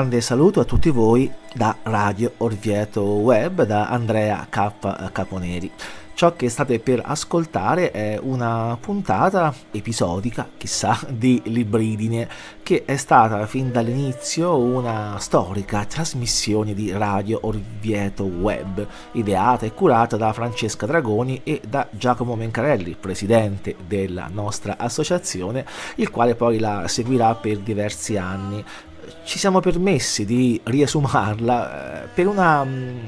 grande saluto a tutti voi da Radio Orvieto Web, da Andrea K. Caponeri. Ciò che state per ascoltare è una puntata episodica, chissà, di Libridine, che è stata fin dall'inizio una storica trasmissione di Radio Orvieto Web, ideata e curata da Francesca Dragoni e da Giacomo Mencarelli, presidente della nostra associazione, il quale poi la seguirà per diversi anni ci siamo permessi di riesumarla eh, per una mm,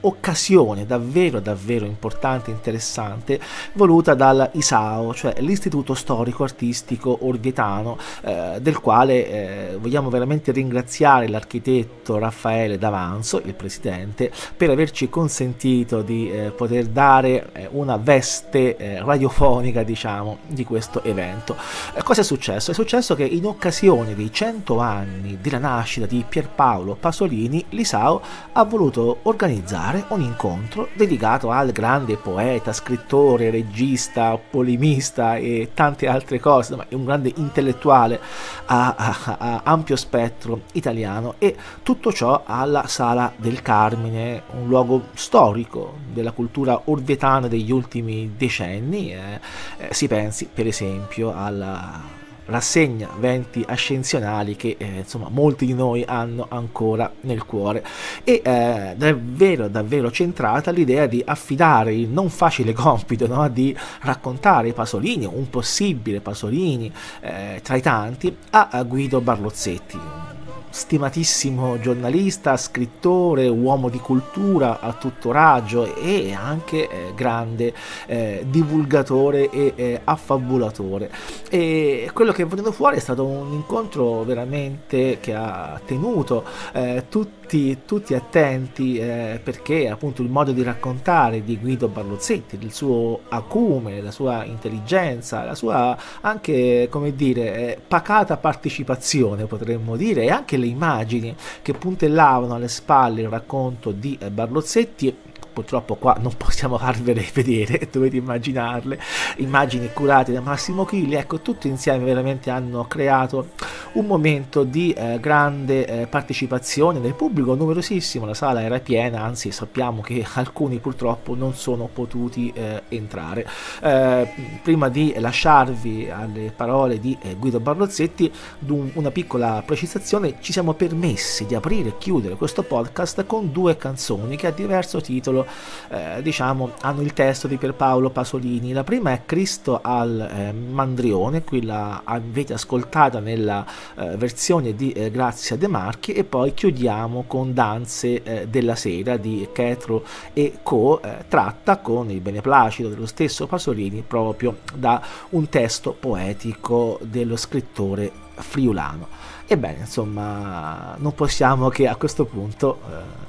occasione davvero davvero importante e interessante voluta dal ISAO, cioè l'Istituto Storico Artistico Orvietano, eh, del quale eh, vogliamo veramente ringraziare l'architetto Raffaele D'Avanzo, il presidente, per averci consentito di eh, poter dare eh, una veste eh, radiofonica, diciamo, di questo evento. Eh, cosa è successo? È successo che in occasione dei 100 anni della nascita di Pierpaolo Pasolini, l'ISAO ha voluto organizzare un incontro dedicato al grande poeta, scrittore, regista, polemista e tante altre cose, ma un grande intellettuale a, a, a ampio spettro italiano e tutto ciò alla Sala del Carmine, un luogo storico della cultura orvetana degli ultimi decenni. Eh, eh, si pensi per esempio alla rassegna Venti Ascensionali che eh, insomma molti di noi hanno ancora nel cuore e eh, davvero davvero centrata l'idea di affidare il non facile compito no? di raccontare Pasolini, un possibile Pasolini eh, tra i tanti a Guido Barlozzetti stimatissimo giornalista, scrittore, uomo di cultura a tutto raggio e anche eh, grande eh, divulgatore e eh, affabulatore. E quello che è venuto fuori è stato un incontro veramente che ha tenuto eh, tutti, tutti attenti eh, perché appunto il modo di raccontare di Guido Barlozzetti, il suo acume, la sua intelligenza, la sua anche come dire eh, pacata partecipazione potremmo dire e anche le immagini che puntellavano alle spalle il racconto di Barlozzetti purtroppo qua non possiamo farvele vedere, dovete immaginarle, immagini curate da Massimo Chilli, ecco, tutti insieme veramente hanno creato un momento di eh, grande eh, partecipazione del pubblico, numerosissimo, la sala era piena, anzi sappiamo che alcuni purtroppo non sono potuti eh, entrare. Eh, prima di lasciarvi alle parole di eh, Guido Barlozzetti, una piccola precisazione, ci siamo permessi di aprire e chiudere questo podcast con due canzoni che a diverso titolo eh, diciamo, hanno il testo di Pierpaolo Pasolini. La prima è Cristo al eh, Mandrione, qui la avete ascoltata nella eh, versione di eh, Grazia De Marchi e poi chiudiamo con Danze eh, della sera di Chetro e Co, eh, tratta con il beneplacito dello stesso Pasolini proprio da un testo poetico dello scrittore friulano. Ebbene, insomma, non possiamo che a questo punto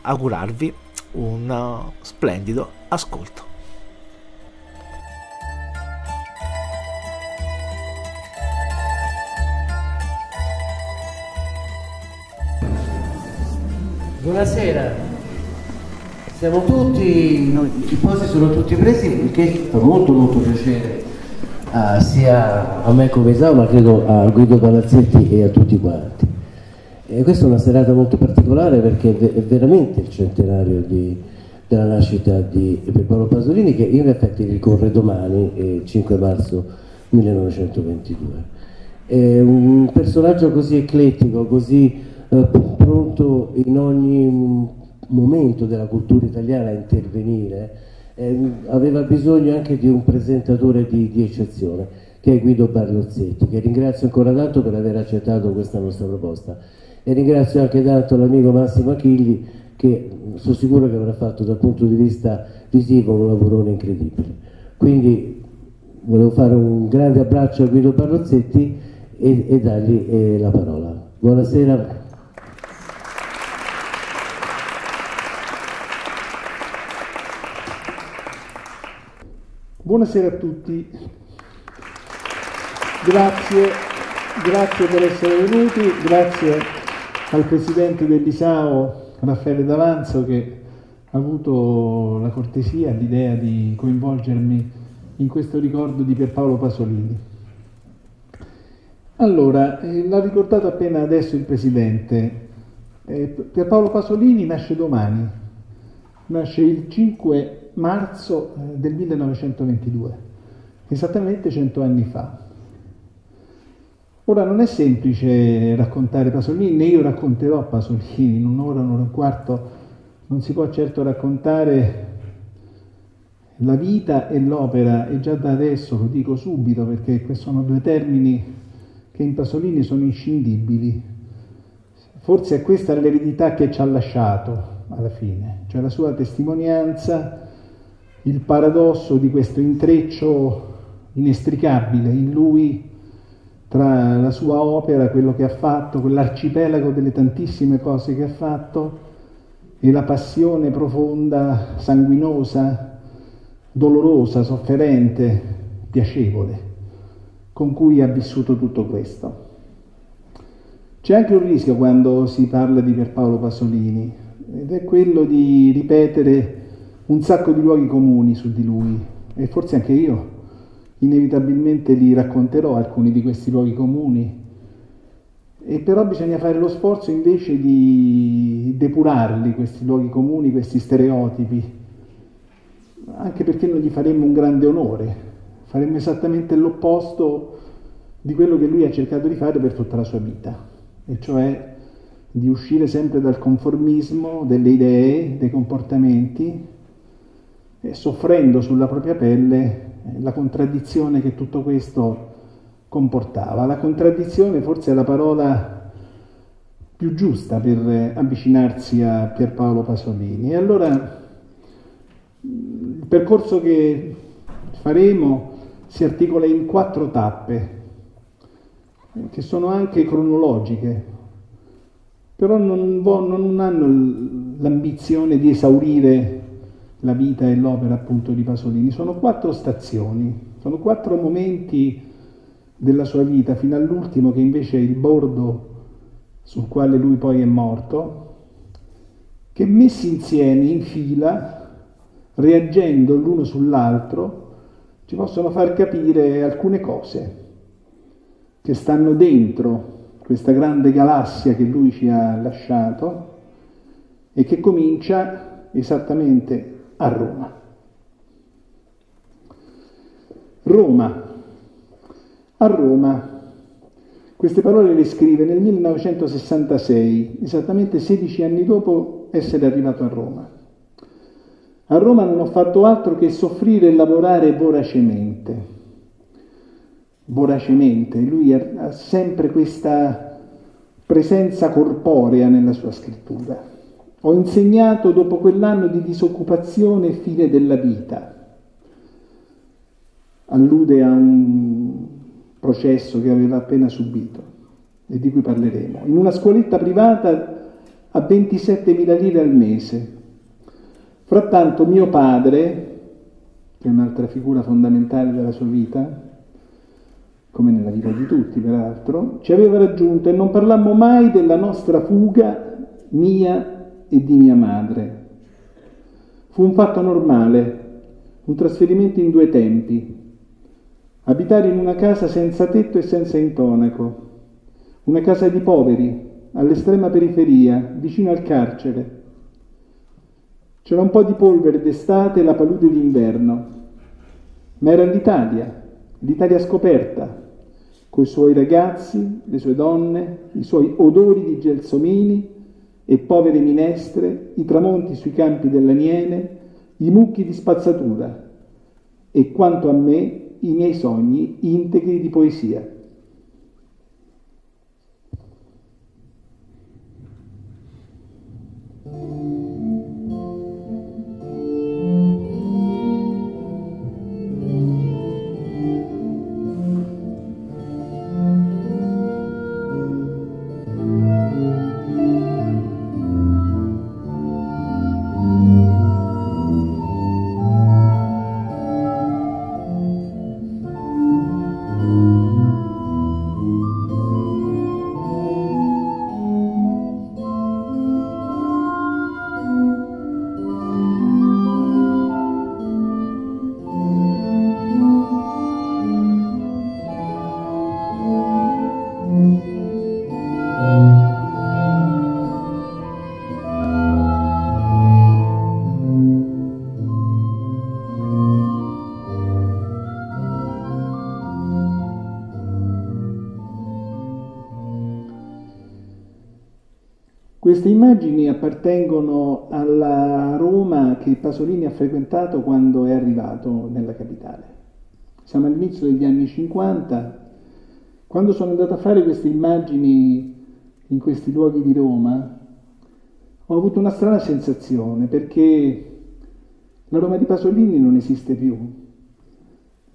augurarvi un uh, splendido ascolto. Buonasera, siamo tutti, i posti sono tutti presi perché fa molto molto piacere uh, sia a me come Isao ma credo a Guido Palazzetti e a tutti quanti. E questa è una serata molto particolare perché è veramente il centenario di, della nascita di Paolo Pasolini che in effetti ricorre domani, il 5 marzo 1922. È un personaggio così eclettico, così eh, pronto in ogni momento della cultura italiana a intervenire, eh, aveva bisogno anche di un presentatore di, di eccezione, che è Guido Barlozzetti, che ringrazio ancora tanto per aver accettato questa nostra proposta e ringrazio anche tanto l'amico Massimo Achilli che sono sicuro che avrà fatto dal punto di vista visivo un lavorone incredibile. Quindi volevo fare un grande abbraccio a Guido Parrozzetti e, e dargli eh, la parola. Buonasera. Buonasera a tutti, grazie, grazie per essere venuti, grazie al presidente dell'Isao Raffaele D'Avanzo che ha avuto la cortesia, l'idea di coinvolgermi in questo ricordo di Pierpaolo Pasolini. Allora, eh, l'ha ricordato appena adesso il presidente, eh, Pierpaolo Pasolini nasce domani, nasce il 5 marzo eh, del 1922, esattamente cento anni fa. Ora non è semplice raccontare Pasolini, né io racconterò Pasolini, in un'ora, un'ora e un quarto non si può certo raccontare la vita e l'opera, e già da adesso lo dico subito perché questi sono due termini che in Pasolini sono inscindibili. Forse è questa l'eredità che ci ha lasciato alla fine, cioè la sua testimonianza, il paradosso di questo intreccio inestricabile in lui tra la sua opera, quello che ha fatto, quell'arcipelago delle tantissime cose che ha fatto e la passione profonda, sanguinosa, dolorosa, sofferente, piacevole, con cui ha vissuto tutto questo. C'è anche un rischio quando si parla di Pierpaolo Pasolini, ed è quello di ripetere un sacco di luoghi comuni su di lui, e forse anche io inevitabilmente li racconterò alcuni di questi luoghi comuni, e però bisogna fare lo sforzo invece di depurarli, questi luoghi comuni, questi stereotipi, anche perché non gli faremmo un grande onore, faremmo esattamente l'opposto di quello che lui ha cercato di fare per tutta la sua vita, e cioè di uscire sempre dal conformismo delle idee, dei comportamenti, soffrendo sulla propria pelle la contraddizione che tutto questo comportava. La contraddizione forse è la parola più giusta per avvicinarsi a Pierpaolo Pasolini. E allora il percorso che faremo si articola in quattro tappe, che sono anche cronologiche, però non, non hanno l'ambizione di esaurire la vita e l'opera appunto di Pasolini. Sono quattro stazioni, sono quattro momenti della sua vita, fino all'ultimo che invece è il bordo sul quale lui poi è morto, che messi insieme in fila reagendo l'uno sull'altro, ci possono far capire alcune cose che stanno dentro questa grande galassia che lui ci ha lasciato e che comincia esattamente a Roma. Roma. A Roma. Queste parole le scrive nel 1966, esattamente 16 anni dopo essere arrivato a Roma. A Roma non ho fatto altro che soffrire e lavorare voracemente. Voracemente, lui ha sempre questa presenza corporea nella sua scrittura. Ho insegnato dopo quell'anno di disoccupazione e fine della vita. Allude a un processo che aveva appena subito e di cui parleremo. In una scuoletta privata a 27.000 lire al mese, Frattanto mio padre, che è un'altra figura fondamentale della sua vita, come nella vita di tutti peraltro, ci aveva raggiunto e non parlammo mai della nostra fuga, mia e di mia madre. Fu un fatto normale, un trasferimento in due tempi. Abitare in una casa senza tetto e senza intonaco, una casa di poveri, all'estrema periferia, vicino al carcere c'era un po' di polvere d'estate e la palude d'inverno, ma era l'Italia, l'Italia scoperta, coi suoi ragazzi, le sue donne, i suoi odori di gelsomini e povere minestre, i tramonti sui campi dell'Aniene, i mucchi di spazzatura e quanto a me i miei sogni integri di poesia. Queste appartengono alla Roma che Pasolini ha frequentato quando è arrivato nella capitale. Siamo all'inizio degli anni 50. Quando sono andato a fare queste immagini in questi luoghi di Roma, ho avuto una strana sensazione perché la Roma di Pasolini non esiste più.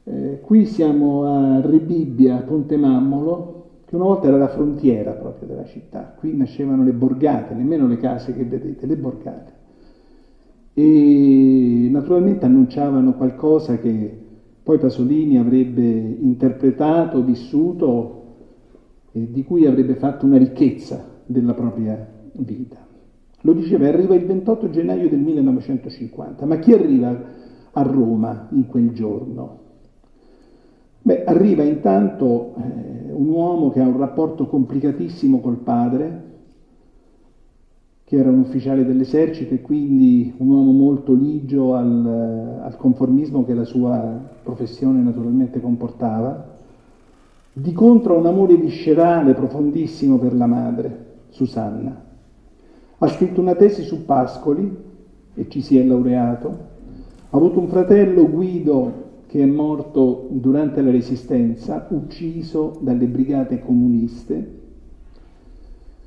Eh, qui siamo a Rebibbia, Ponte Mammolo, che una volta era la frontiera proprio della città. Qui nascevano le borgate, nemmeno le case che vedete, le borgate. E naturalmente annunciavano qualcosa che poi Pasolini avrebbe interpretato, vissuto e di cui avrebbe fatto una ricchezza della propria vita. Lo diceva, arriva il 28 gennaio del 1950, ma chi arriva a Roma in quel giorno? Beh, arriva intanto eh, un uomo che ha un rapporto complicatissimo col padre, che era un ufficiale dell'esercito e quindi un uomo molto ligio al, al conformismo che la sua professione naturalmente comportava. Di contro un amore viscerale profondissimo per la madre, Susanna. Ha scritto una tesi su Pascoli e ci si è laureato. Ha avuto un fratello Guido che è morto durante la Resistenza, ucciso dalle brigate comuniste,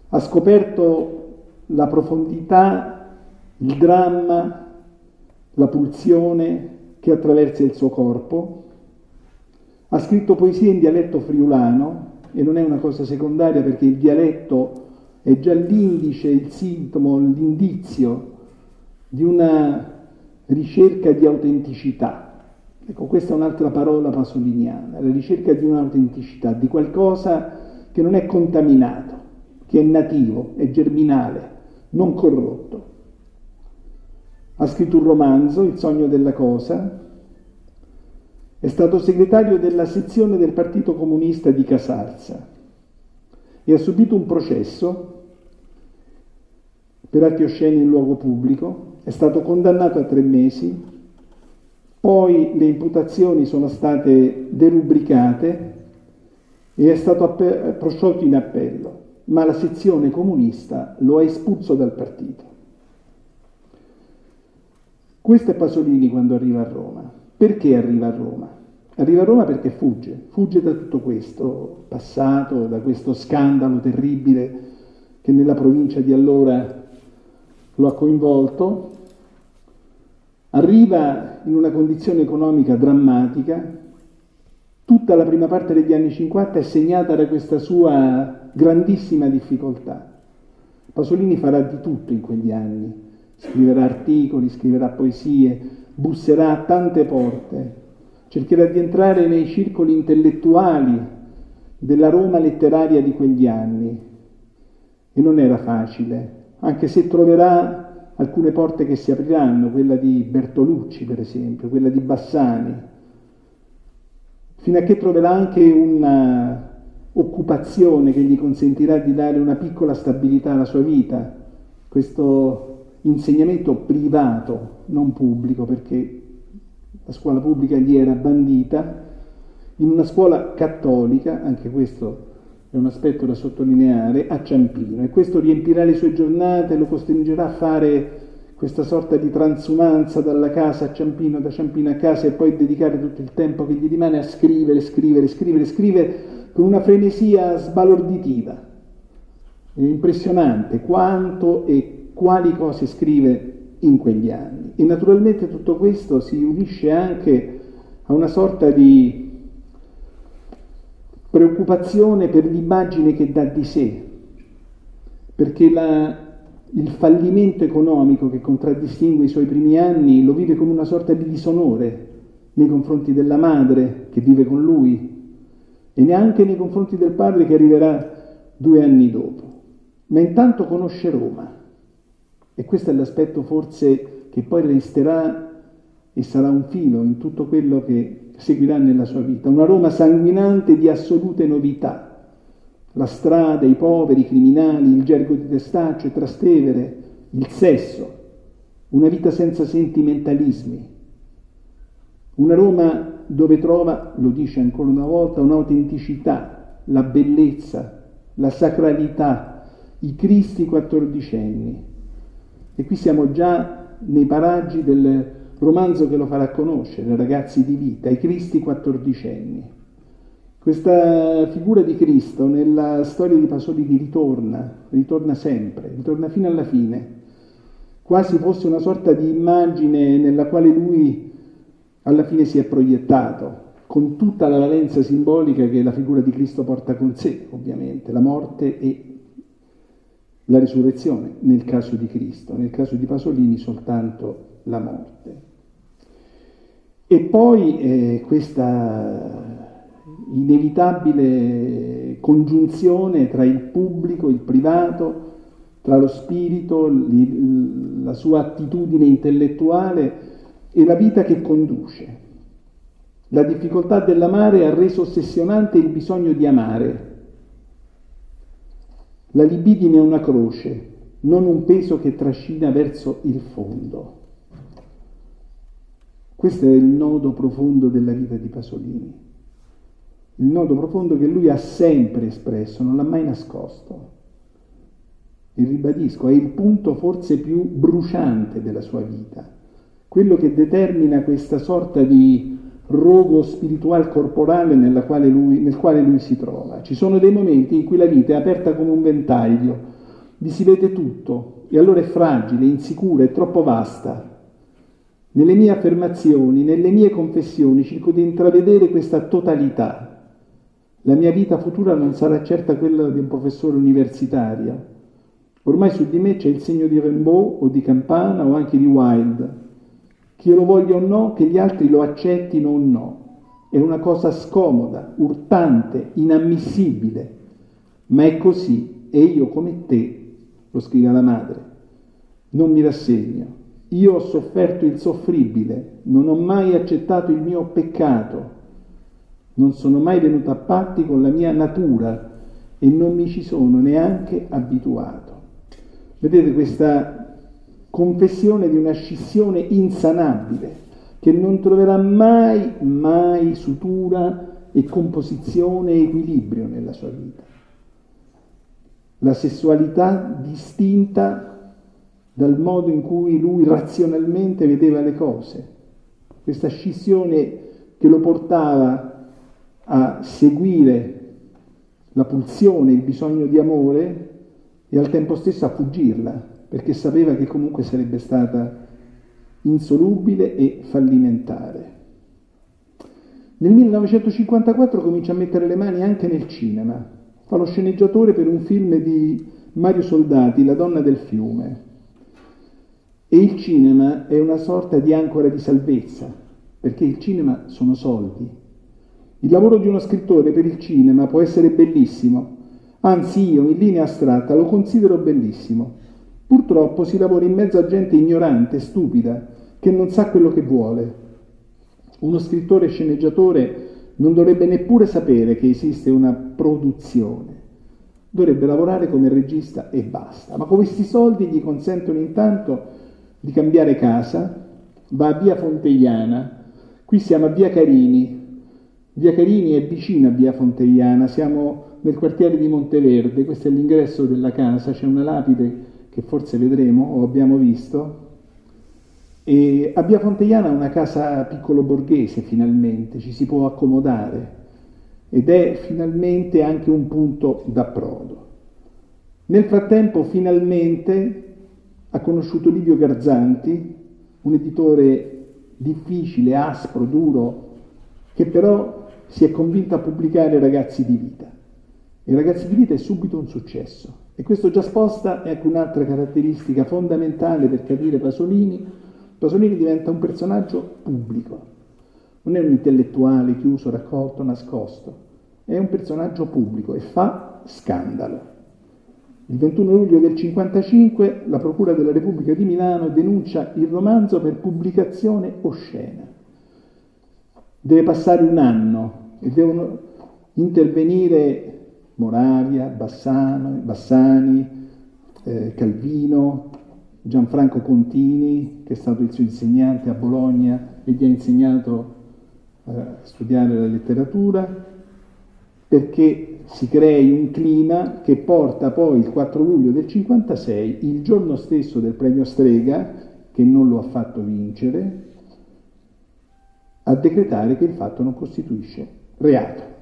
ha scoperto la profondità, il dramma, la pulsione che attraversa il suo corpo, ha scritto poesie in dialetto friulano e non è una cosa secondaria perché il dialetto è già l'indice, il sintomo, l'indizio di una ricerca di autenticità Ecco, questa è un'altra parola pasoliniana, la ricerca di un'autenticità, di qualcosa che non è contaminato, che è nativo, è germinale, non corrotto. Ha scritto un romanzo, Il sogno della cosa, è stato segretario della sezione del Partito Comunista di Casarza e ha subito un processo per atti osceni in luogo pubblico, è stato condannato a tre mesi, poi le imputazioni sono state derubricate e è stato prosciolto in appello, ma la sezione comunista lo ha espulso dal partito. Questo è Pasolini quando arriva a Roma. Perché arriva a Roma? Arriva a Roma perché fugge, fugge da tutto questo passato, da questo scandalo terribile che nella provincia di allora lo ha coinvolto, arriva in una condizione economica drammatica, tutta la prima parte degli anni 50 è segnata da questa sua grandissima difficoltà. Pasolini farà di tutto in quegli anni, scriverà articoli, scriverà poesie, busserà a tante porte, cercherà di entrare nei circoli intellettuali della Roma letteraria di quegli anni. E non era facile anche se troverà alcune porte che si apriranno, quella di Bertolucci per esempio, quella di Bassani, fino a che troverà anche un'occupazione che gli consentirà di dare una piccola stabilità alla sua vita, questo insegnamento privato, non pubblico, perché la scuola pubblica gli era bandita, in una scuola cattolica, anche questo è un aspetto da sottolineare, a Ciampino e questo riempirà le sue giornate, lo costringerà a fare questa sorta di transumanza dalla casa a Ciampino, da Ciampino a casa e poi dedicare tutto il tempo che gli rimane a scrivere, scrivere, scrivere, scrivere con una frenesia sbalorditiva. È impressionante quanto e quali cose scrive in quegli anni. E naturalmente tutto questo si unisce anche a una sorta di preoccupazione per l'immagine che dà di sé, perché la, il fallimento economico che contraddistingue i suoi primi anni lo vive come una sorta di disonore nei confronti della madre che vive con lui e neanche nei confronti del padre che arriverà due anni dopo. Ma intanto conosce Roma e questo è l'aspetto forse che poi resterà e sarà un filo in tutto quello che seguirà nella sua vita, una Roma sanguinante di assolute novità. La strada, i poveri, i criminali, il gergo di Testaccio e Trastevere, il sesso, una vita senza sentimentalismi. Una Roma dove trova, lo dice ancora una volta, un'autenticità, la bellezza, la sacralità, i Cristi quattordicenni. E qui siamo già nei paraggi del, romanzo che lo farà conoscere, Ragazzi di vita, i Cristi quattordicenni. Questa figura di Cristo nella storia di Pasolini ritorna, ritorna sempre, ritorna fino alla fine, quasi fosse una sorta di immagine nella quale lui alla fine si è proiettato, con tutta la valenza simbolica che la figura di Cristo porta con sé, ovviamente, la morte e la risurrezione nel caso di Cristo, nel caso di Pasolini soltanto la morte. E poi eh, questa inevitabile congiunzione tra il pubblico, il privato, tra lo spirito, la sua attitudine intellettuale e la vita che conduce. La difficoltà dell'amare ha reso ossessionante il bisogno di amare. La libidine è una croce, non un peso che trascina verso il fondo. Questo è il nodo profondo della vita di Pasolini, il nodo profondo che lui ha sempre espresso, non l'ha mai nascosto. E ribadisco, è il punto forse più bruciante della sua vita, quello che determina questa sorta di rogo spiritual corporale quale lui, nel quale lui si trova. Ci sono dei momenti in cui la vita è aperta come un ventaglio, vi si vede tutto e allora è fragile, insicura, è troppo vasta nelle mie affermazioni, nelle mie confessioni cerco di intravedere questa totalità. La mia vita futura non sarà certa quella di un professore universitario. Ormai su di me c'è il segno di Rimbaud o di Campana o anche di Wilde. Che io lo voglia o no, che gli altri lo accettino o no. È una cosa scomoda, urtante, inammissibile. Ma è così e io come te, lo scrive la madre, non mi rassegno Io ho sofferto il soffribile, non ho mai accettato il mio peccato, non sono mai venuto a patti con la mia natura e non mi ci sono neanche abituato. Vedete questa confessione di una scissione insanabile che non troverà mai, mai sutura e composizione e equilibrio nella sua vita. La sessualità distinta dal modo in cui lui razionalmente vedeva le cose, questa scissione che lo portava a seguire la pulsione, il bisogno di amore e al tempo stesso a fuggirla, perché sapeva che comunque sarebbe stata insolubile e fallimentare. Nel 1954 comincia a mettere le mani anche nel cinema, fa lo sceneggiatore per un film di Mario Soldati, La donna del fiume. E il cinema è una sorta di ancora di salvezza, perché il cinema sono soldi, il lavoro di uno scrittore per il cinema può essere bellissimo, anzi io in linea astratta lo considero bellissimo. Purtroppo si lavora in mezzo a gente ignorante, stupida, che non sa quello che vuole. Uno scrittore sceneggiatore non dovrebbe neppure sapere che esiste una produzione. Dovrebbe lavorare come regista e basta. Ma questi soldi gli consentono intanto di cambiare casa, va a via Fonteiana, qui siamo a via Carini, Via Carini è vicina a Via Fonteiana, siamo nel quartiere di Monteverde, questo è l'ingresso della casa, c'è una lapide che forse vedremo o abbiamo visto. E a Via Fonteiana è una casa piccolo borghese finalmente, ci si può accomodare ed è finalmente anche un punto d'approdo. Nel frattempo finalmente ha conosciuto Livio Garzanti, un editore difficile, aspro, duro, che però si è convinto a pubblicare Ragazzi di vita. E Ragazzi di vita è subito un successo. E questo già sposta anche un'altra caratteristica fondamentale per capire Pasolini. Pasolini diventa un personaggio pubblico, non è un intellettuale chiuso, raccolto, nascosto, è un personaggio pubblico e fa scandalo. Il 21 luglio del 1955 la Procura della Repubblica di Milano denuncia il romanzo per pubblicazione oscena. Deve passare un anno e devono intervenire Moravia, Bassano, Bassani, eh, Calvino, Gianfranco Contini, che è stato il suo insegnante a Bologna e gli ha insegnato eh, a studiare la letteratura, perché si crei un clima che porta poi il 4 luglio del 56, il giorno stesso del premio Strega, che non lo ha fatto vincere, a decretare che il fatto non costituisce reato.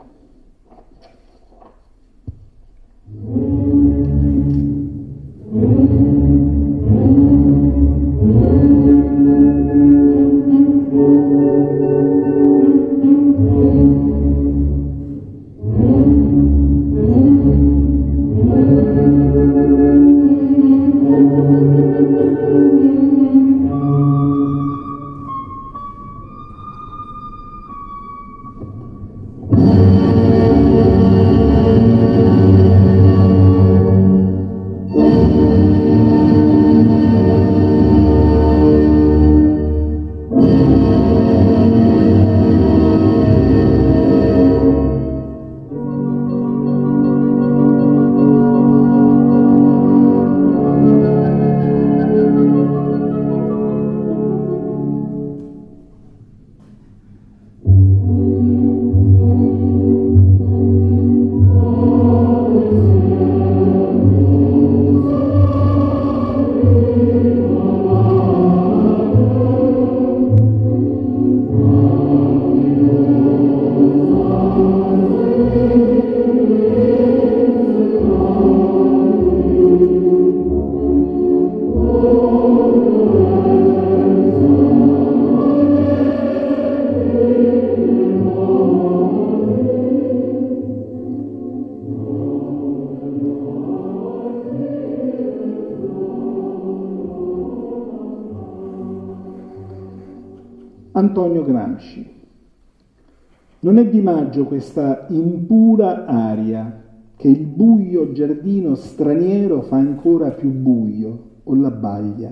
Non è di maggio questa impura aria che il buio giardino straniero fa ancora più buio o l'abbaglia.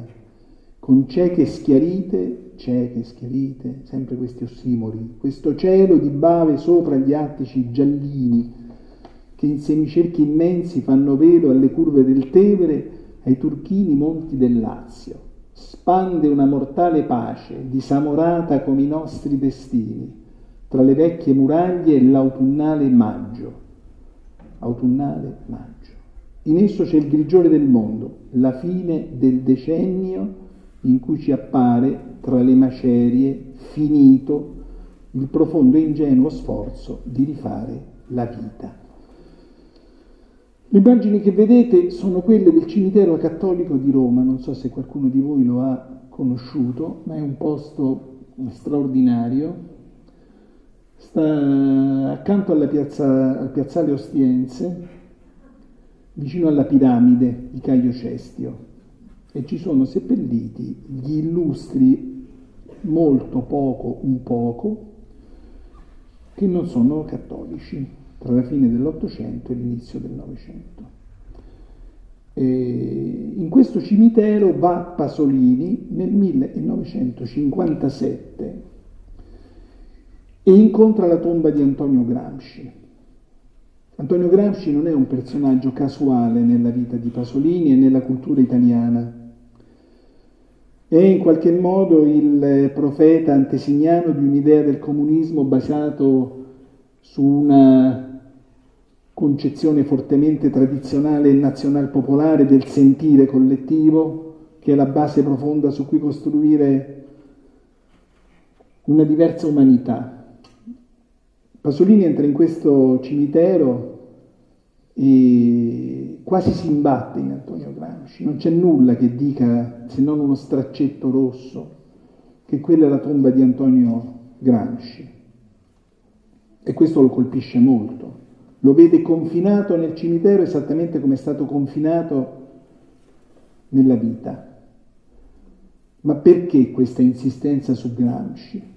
con cieche schiarite, cieche schiarite, sempre questi ossimori, questo cielo di bave sopra gli attici giallini che in semicerchi immensi fanno velo alle curve del Tevere, ai turchini monti del Lazio. Spande una mortale pace, disamorata come i nostri destini, tra le vecchie muraglie e l'autunnale maggio. Autunnale maggio. In esso c'è il grigiore del mondo, la fine del decennio in cui ci appare tra le macerie finito il profondo e ingenuo sforzo di rifare la vita. Le immagini che vedete sono quelle del cimitero cattolico di Roma, non so se qualcuno di voi lo ha conosciuto, ma è un posto straordinario. Sta accanto piazza, al piazzale Ostiense, vicino alla piramide di Caio Cestio, e ci sono seppelliti gli illustri molto poco, un poco, che non sono cattolici tra la fine dell'Ottocento e l'inizio del Novecento. in questo cimitero va Pasolini nel 1957 e incontra la tomba di Antonio Gramsci. Antonio Gramsci non è un personaggio casuale nella vita di Pasolini e nella cultura italiana. È in qualche modo il profeta antesignano di un'idea del comunismo basato su una concezione fortemente tradizionale e nazional-popolare del sentire collettivo, che è la base profonda su cui costruire una diversa umanità. Pasolini entra in questo cimitero e quasi si imbatte in Antonio Gramsci, non c'è nulla che dica, se non uno straccetto rosso, che quella è la tomba di Antonio Gramsci. E questo lo colpisce molto lo vede confinato nel cimitero esattamente come è stato confinato nella vita. Ma perché questa insistenza su Gramsci?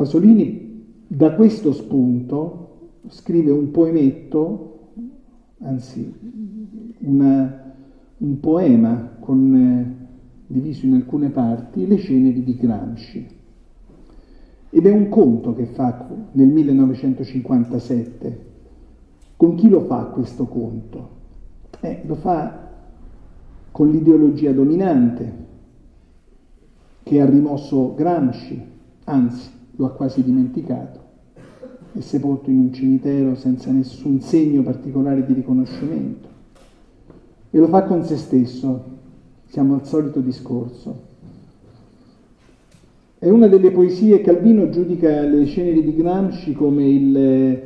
Pasolini da questo spunto scrive un poemetto, anzi una, un poema con, eh, diviso in alcune parti, le ceneri di Gramsci. Ed è un conto che fa nel 1957. Con chi lo fa questo conto? Eh, lo fa con l'ideologia dominante che ha rimosso Gramsci, anzi lo ha quasi dimenticato, è sepolto in un cimitero senza nessun segno particolare di riconoscimento. E lo fa con se stesso, siamo al solito discorso. È una delle poesie, Calvino giudica le ceneri di Gramsci come il,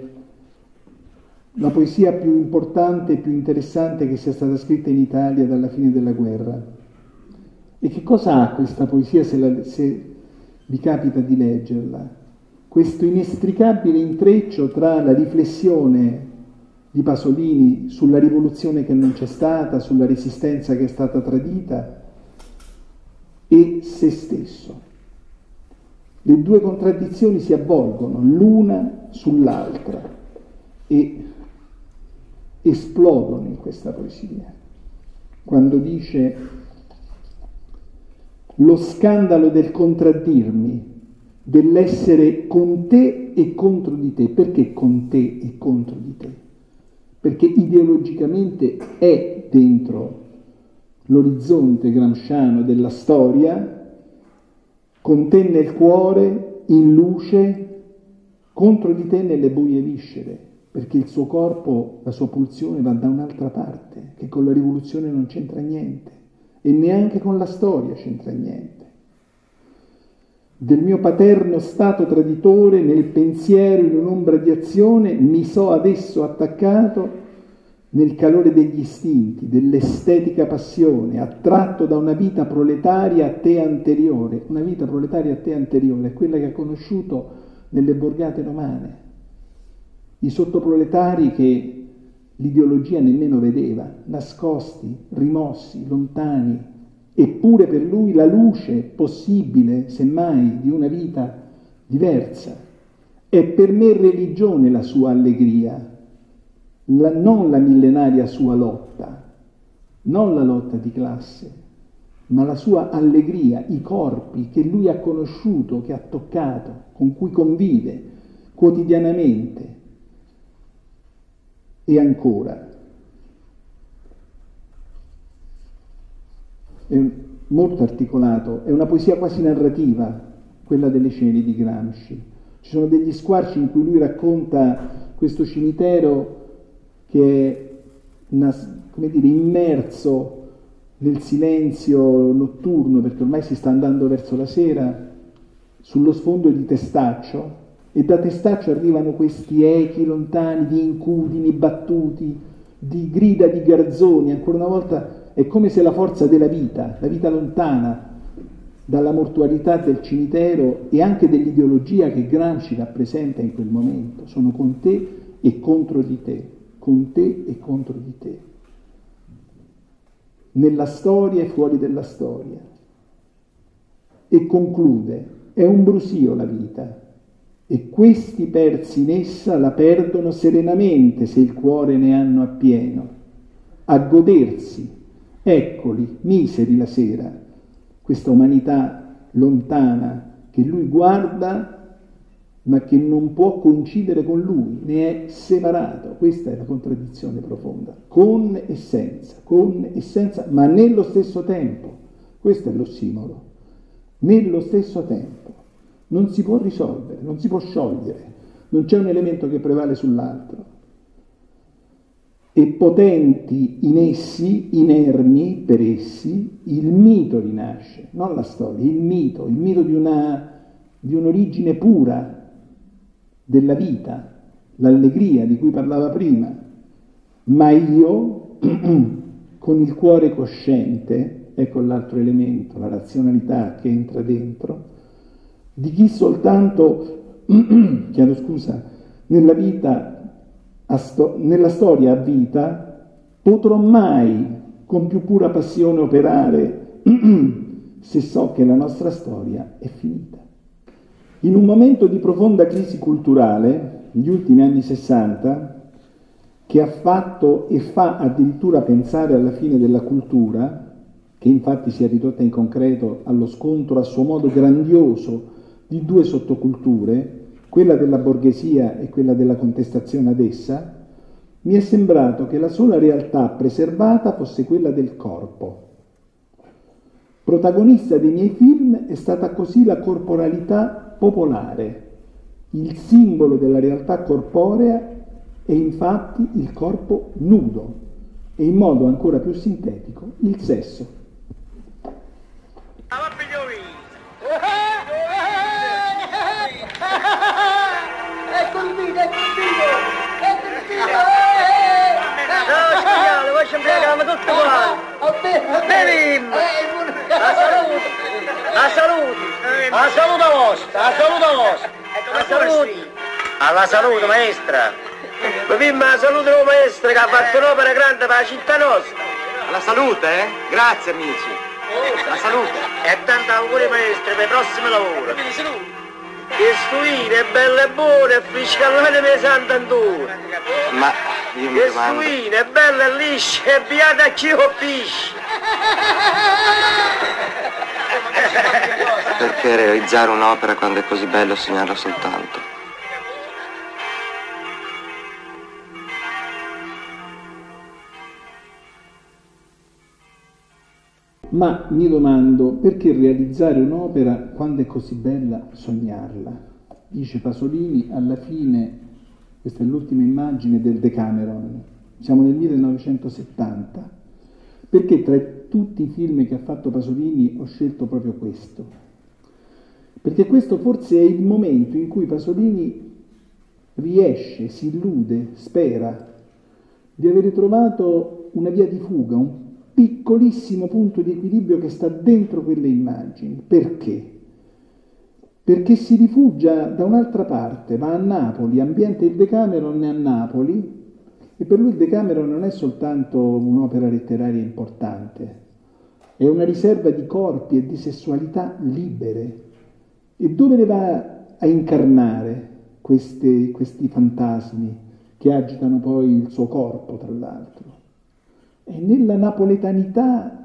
la poesia più importante e più interessante che sia stata scritta in Italia dalla fine della guerra. E che cosa ha questa poesia se, la, se vi capita di leggerla? Questo inestricabile intreccio tra la riflessione di Pasolini sulla rivoluzione che non c'è stata, sulla resistenza che è stata tradita e se stesso. Le due contraddizioni si avvolgono l'una sull'altra e esplodono in questa poesia. Quando dice lo scandalo del contraddirmi, dell'essere con te e contro di te. Perché con te e contro di te? Perché ideologicamente è dentro l'orizzonte gramsciano della storia con te nel cuore, in luce, contro di te nelle buie viscere, perché il suo corpo, la sua pulsione va da un'altra parte, che con la rivoluzione non c'entra niente, e neanche con la storia c'entra niente. Del mio paterno stato traditore, nel pensiero, in un'ombra di azione, mi so adesso attaccato nel calore degli istinti, dell'estetica passione, attratto da una vita proletaria a te anteriore, una vita proletaria a te anteriore, quella che ha conosciuto nelle borgate romane, i sottoproletari che l'ideologia nemmeno vedeva, nascosti, rimossi, lontani, eppure per lui la luce possibile, semmai, di una vita diversa. È per me religione la sua allegria, la, non la millenaria sua lotta, non la lotta di classe, ma la sua allegria, i corpi che lui ha conosciuto, che ha toccato, con cui convive quotidianamente. E ancora, è molto articolato, è una poesia quasi narrativa, quella delle cene di Gramsci. Ci sono degli squarci in cui lui racconta questo cimitero che è una, dire, immerso nel silenzio notturno, perché ormai si sta andando verso la sera, sullo sfondo di Testaccio, e da Testaccio arrivano questi echi lontani di incudini battuti, di grida di garzoni, ancora una volta è come se la forza della vita, la vita lontana dalla mortualità del cimitero e anche dell'ideologia che Gramsci rappresenta in quel momento, sono con te e contro di te, con te e contro di te, nella storia e fuori della storia. E conclude, è un brusio la vita, e questi persi in essa la perdono serenamente se il cuore ne hanno appieno, a godersi Eccoli, miseri la sera, questa umanità lontana che lui guarda ma che non può coincidere con lui, ne è separato. Questa è la contraddizione profonda, con e senza, con e senza, ma nello stesso tempo. Questo è l'ossimoro, nello stesso tempo. Non si può risolvere, non si può sciogliere, non c'è un elemento che prevale sull'altro e potenti in essi, inermi per essi, il mito rinasce, non la storia, il mito, il mito di, una, di un'origine pura della vita, l'allegria di cui parlava prima. Ma io, con il cuore cosciente, ecco l'altro elemento, la razionalità che entra dentro, di chi soltanto, chiedo scusa, nella vita nella storia a vita potrò mai con più pura passione operare se so che la nostra storia è finita. In un momento di profonda crisi culturale, negli ultimi anni 60, che ha fatto e fa addirittura pensare alla fine della cultura, che infatti si è ridotta in concreto allo scontro a suo modo grandioso di due sottoculture, quella della borghesia e quella della contestazione ad essa, mi è sembrato che la sola realtà preservata fosse quella del corpo. Protagonista dei miei film è stata così la corporalità popolare. Il simbolo della realtà corporea è infatti il corpo nudo e in modo ancora più sintetico il sesso. A salute! A salute vostra! A salute vostra! A salute! Alla salute, maestra! Beviamo la salute del maestro che ha fatto un'opera grande per la città nostra! Alla salute, eh? Grazie amici. La salute. E tanto auguri maestro per il prossimo lavoro! Che stuine, belle e buone, friscallate me Sant'Antonio! Ma io mi Che domando. stuine, belle e lisce, e beata a chi colpisce! Perché realizzare un'opera quando è così bello sognarla soltanto? Ma mi domando perché realizzare un'opera quando è così bella sognarla? Dice Pasolini alla fine, questa è l'ultima immagine del Decameron, siamo nel 1970, perché tra tutti i film che ha fatto Pasolini ho scelto proprio questo? Perché questo forse è il momento in cui Pasolini riesce, si illude, spera di avere trovato una via di fuga, un piccolissimo punto di equilibrio che sta dentro quelle immagini. Perché? Perché si rifugia da un'altra parte, va a Napoli, ambiente il Decameron è a Napoli e per lui il Decameron non è soltanto un'opera letteraria importante, è una riserva di corpi e di sessualità libere. E dove le va a incarnare queste- questi fantasmi che agitano poi il suo corpo, tra l'altro? è nella napoletanità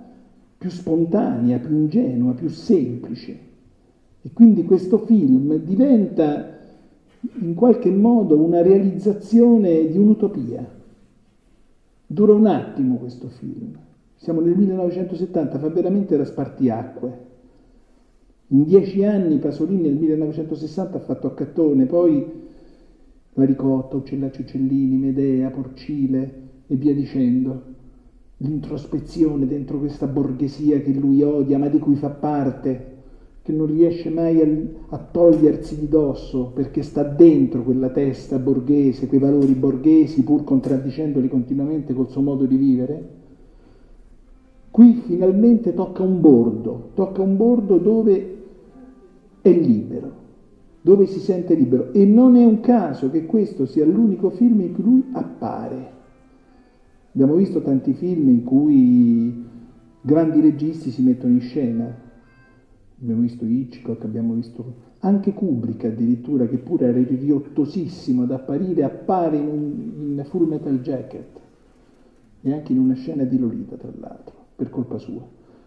più spontanea, più ingenua, più semplice. E quindi questo film diventa in qualche modo una realizzazione di un'utopia. Dura un attimo questo film. Siamo nel 1970, fa veramente da spartiacque. In dieci anni Pasolini nel 1960 ha fatto Accattone, poi La ricotta, Uccellacci Uccellini, Medea, Porcile e via dicendo. L'introspezione dentro questa borghesia che lui odia ma di cui fa parte, che non riesce mai a, a togliersi di dosso perché sta dentro quella testa borghese, quei valori borghesi pur contraddicendoli continuamente col suo modo di vivere. Qui finalmente tocca un bordo, tocca un bordo dove è libero, dove si sente libero. E non è un caso che questo sia l'unico film in cui lui appare. Abbiamo visto tanti film in cui grandi registi si mettono in scena. Abbiamo visto Hitchcock, abbiamo visto anche Kubrick addirittura, che pure era riottosissimo ad apparire, appare in, in Full Metal Jacket e anche in una scena di Lolita, tra l'altro, per colpa sua.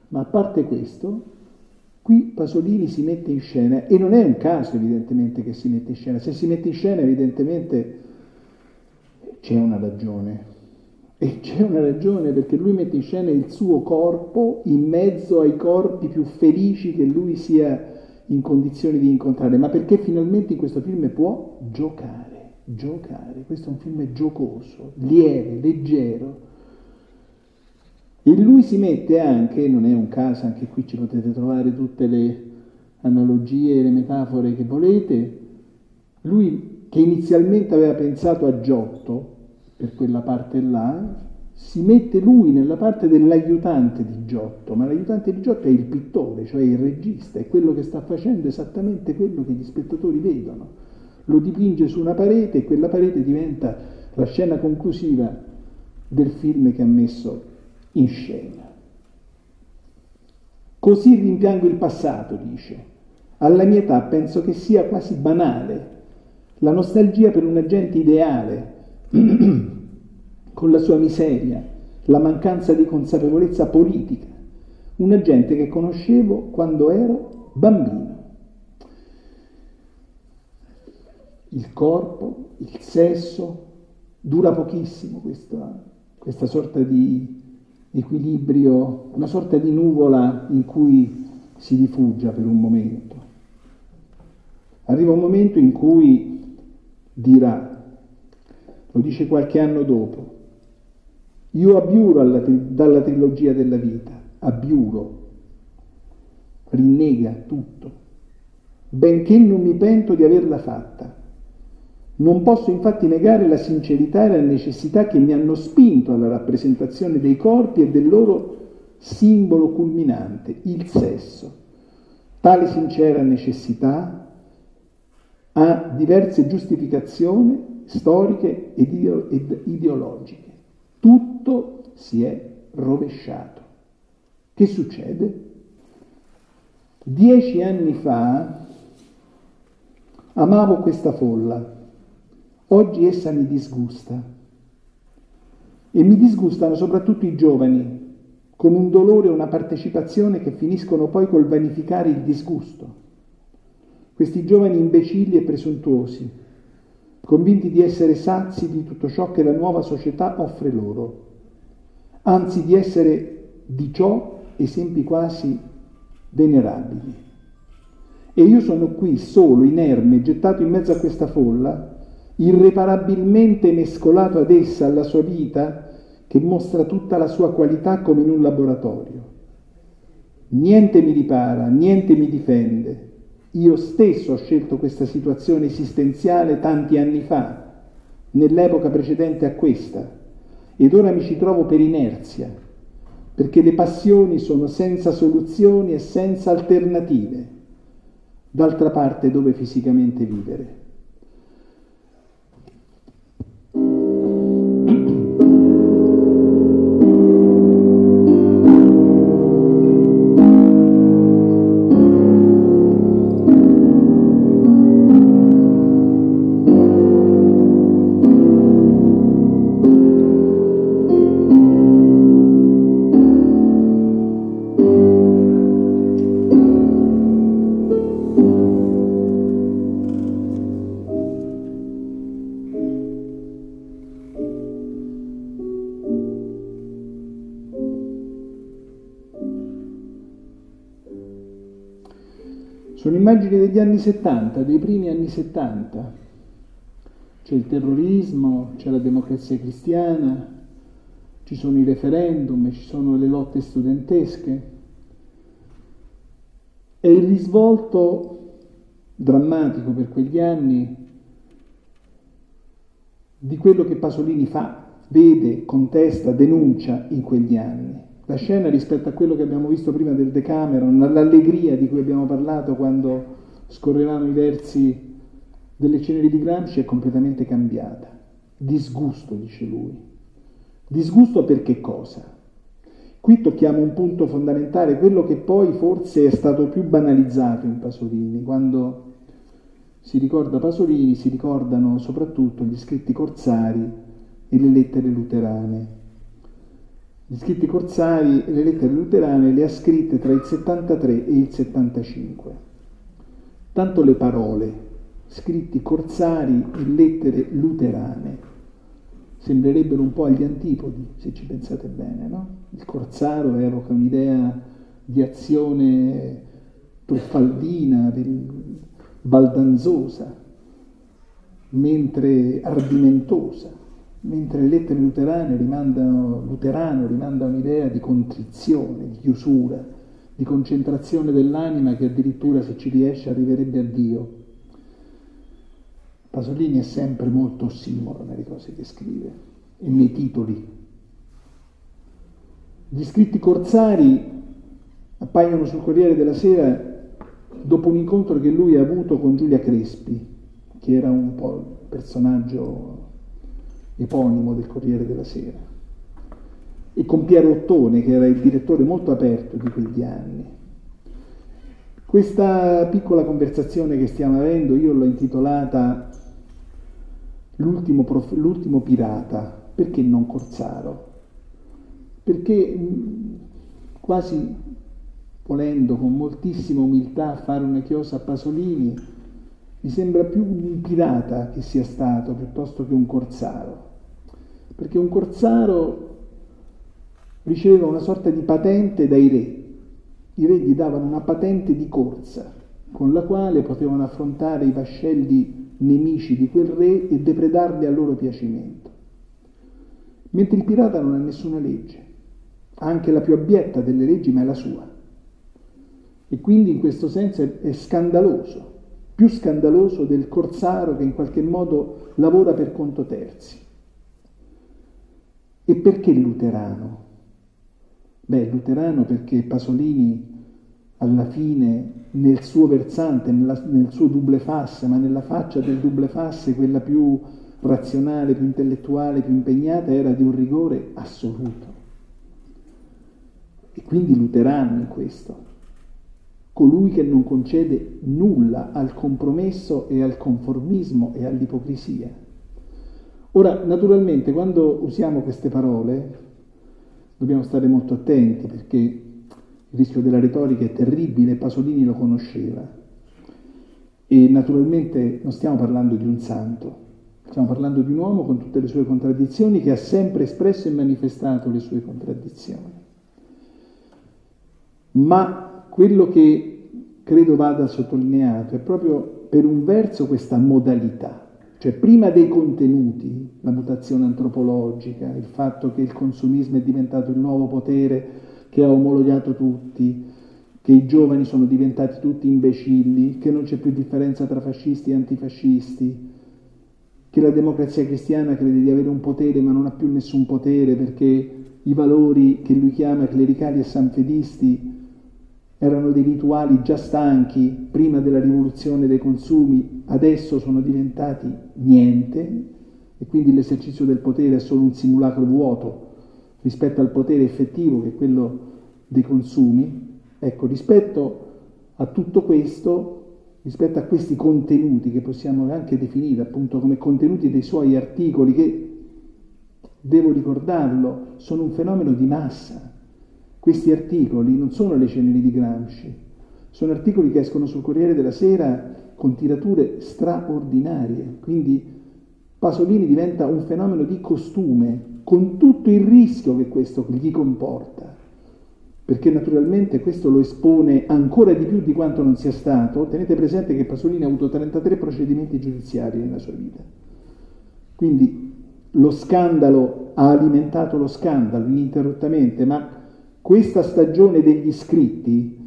Ma a parte questo, Qui Pasolini si mette in scena e non è un caso evidentemente che si mette in scena, se si mette in scena evidentemente c'è una ragione. E c'è una ragione perché lui mette in scena il suo corpo in mezzo ai corpi più felici che lui sia in condizioni di incontrare, ma perché finalmente in questo film può giocare, giocare. Questo è un film giocoso, lieve, leggero e lui si mette anche, non è un caso, anche qui ci potete trovare tutte le analogie, le metafore che volete, lui che inizialmente aveva pensato a Giotto, per quella parte là, si mette lui nella parte dell'aiutante di Giotto, ma l'aiutante di Giotto è il pittore, cioè il regista, è quello che sta facendo esattamente quello che gli spettatori vedono. Lo dipinge su una parete e quella parete diventa la scena conclusiva del film che ha messo in scena. Così rimpiango il passato, dice. Alla mia età penso che sia quasi banale la nostalgia per una gente ideale, con la sua miseria, la mancanza di consapevolezza politica, una gente che conoscevo quando ero bambino. Il corpo, il sesso, dura pochissimo questa, questa sorta di equilibrio, una sorta di nuvola in cui si rifugia per un momento. Arriva un momento in cui dirà, lo dice qualche anno dopo, io abbiuro alla, dalla trilogia della vita, abbiuro, rinnega tutto, benché non mi pento di averla fatta non posso infatti negare la sincerità e la necessità che mi hanno spinto alla rappresentazione dei corpi e del loro simbolo culminante, il sesso. Tale sincera necessità ha diverse giustificazioni storiche ed ideologiche. Tutto si è rovesciato. Che succede? Dieci anni fa amavo questa folla Oggi essa mi disgusta. E mi disgustano soprattutto i giovani, con un dolore e una partecipazione che finiscono poi col vanificare il disgusto. Questi giovani imbecilli e presuntuosi, convinti di essere sazi di tutto ciò che la nuova società offre loro, anzi di essere di ciò esempi quasi venerabili. E io sono qui solo, inerme, gettato in mezzo a questa folla, irreparabilmente mescolato ad essa, alla sua vita, che mostra tutta la sua qualità come in un laboratorio. Niente mi ripara, niente mi difende. Io stesso ho scelto questa situazione esistenziale tanti anni fa, nell'epoca precedente a questa, ed ora mi ci trovo per inerzia, perché le passioni sono senza soluzioni e senza alternative. D'altra parte dove fisicamente vivere? Degli anni 70, dei primi anni 70. C'è il terrorismo, c'è la democrazia cristiana, ci sono i referendum, ci sono le lotte studentesche. E il risvolto drammatico per quegli anni di quello che Pasolini fa, vede, contesta, denuncia in quegli anni. La scena rispetto a quello che abbiamo visto prima del Decameron, l'allegria di cui abbiamo parlato quando scorrevano i versi delle ceneri di Gramsci è completamente cambiata. Disgusto, dice lui. Disgusto per che cosa? Qui tocchiamo un punto fondamentale, quello che poi forse è stato più banalizzato in Pasolini, quando si ricorda Pasolini, si ricordano soprattutto gli scritti corsari e le lettere luterane. Gli scritti corsari e le lettere luterane le ha scritte tra il 73 e il 75. Tanto le parole, scritti corsari e lettere luterane, sembrerebbero un po' agli antipodi, se ci pensate bene, no? Il corsaro evoca un'idea di azione truffaldina, baldanzosa, mentre ardimentosa, mentre le lettere luterane rimandano, luterano rimanda un'idea di contrizione, di chiusura, di concentrazione dell'anima che addirittura se ci riesce arriverebbe a Dio. Pasolini è sempre molto ossimoro nelle cose che scrive e nei titoli. Gli scritti corsari appaiono sul Corriere della Sera dopo un incontro che lui ha avuto con Giulia Crespi, che era un po' il personaggio eponimo del Corriere della Sera, e con Piero Ottone, che era il direttore molto aperto di quegli anni. Questa piccola conversazione che stiamo avendo io l'ho intitolata L'ultimo, prof... L'ultimo pirata, perché non Corsaro? Perché quasi volendo con moltissima umiltà fare una chiosa a Pasolini, mi sembra più un pirata che sia stato piuttosto che un corsaro, perché un corsaro riceveva una sorta di patente dai re, i re gli davano una patente di corsa con la quale potevano affrontare i vascelli nemici di quel re e depredarli a loro piacimento. Mentre il pirata non ha nessuna legge, anche la più abietta delle leggi, ma è la sua. E quindi in questo senso è, scandaloso, più scandaloso del corsaro che in qualche modo lavora per conto terzi. E perché luterano? Beh, luterano perché Pasolini alla fine nel suo versante, nella, nel suo double face, ma nella faccia del double face, quella più razionale, più intellettuale, più impegnata, era di un rigore assoluto. E quindi luterano in questo colui che non concede nulla al compromesso e al conformismo e all'ipocrisia. Ora, naturalmente, quando usiamo queste parole dobbiamo stare molto attenti perché il rischio della retorica è terribile, Pasolini lo conosceva. E naturalmente non stiamo parlando di un santo, stiamo parlando di un uomo con tutte le sue contraddizioni che ha sempre espresso e manifestato le sue contraddizioni. Ma quello che credo vada sottolineato è proprio per un verso questa modalità, cioè prima dei contenuti, la mutazione antropologica, il fatto che il consumismo è diventato il nuovo potere che ha omologato tutti, che i giovani sono diventati tutti imbecilli, che non c'è più differenza tra fascisti e antifascisti, che la democrazia cristiana crede di avere un potere ma non ha più nessun potere perché i valori che lui chiama clericali e sanfedisti erano dei rituali già stanchi prima della rivoluzione dei consumi, adesso sono diventati niente e quindi l'esercizio del potere è solo un simulacro vuoto rispetto al potere effettivo che è quello dei consumi. Ecco, rispetto a tutto questo, rispetto a questi contenuti che possiamo anche definire appunto come contenuti dei suoi articoli che, devo ricordarlo, sono un fenomeno di massa, questi articoli non sono le ceneri di Gramsci, sono articoli che escono sul Corriere della Sera con tirature straordinarie, quindi Pasolini diventa un fenomeno di costume, con tutto il rischio che questo gli comporta, perché naturalmente questo lo espone ancora di più di quanto non sia stato. Tenete presente che Pasolini ha avuto 33 procedimenti giudiziari nella sua vita. Quindi lo scandalo ha alimentato lo scandalo ininterrottamente, ma questa stagione degli scritti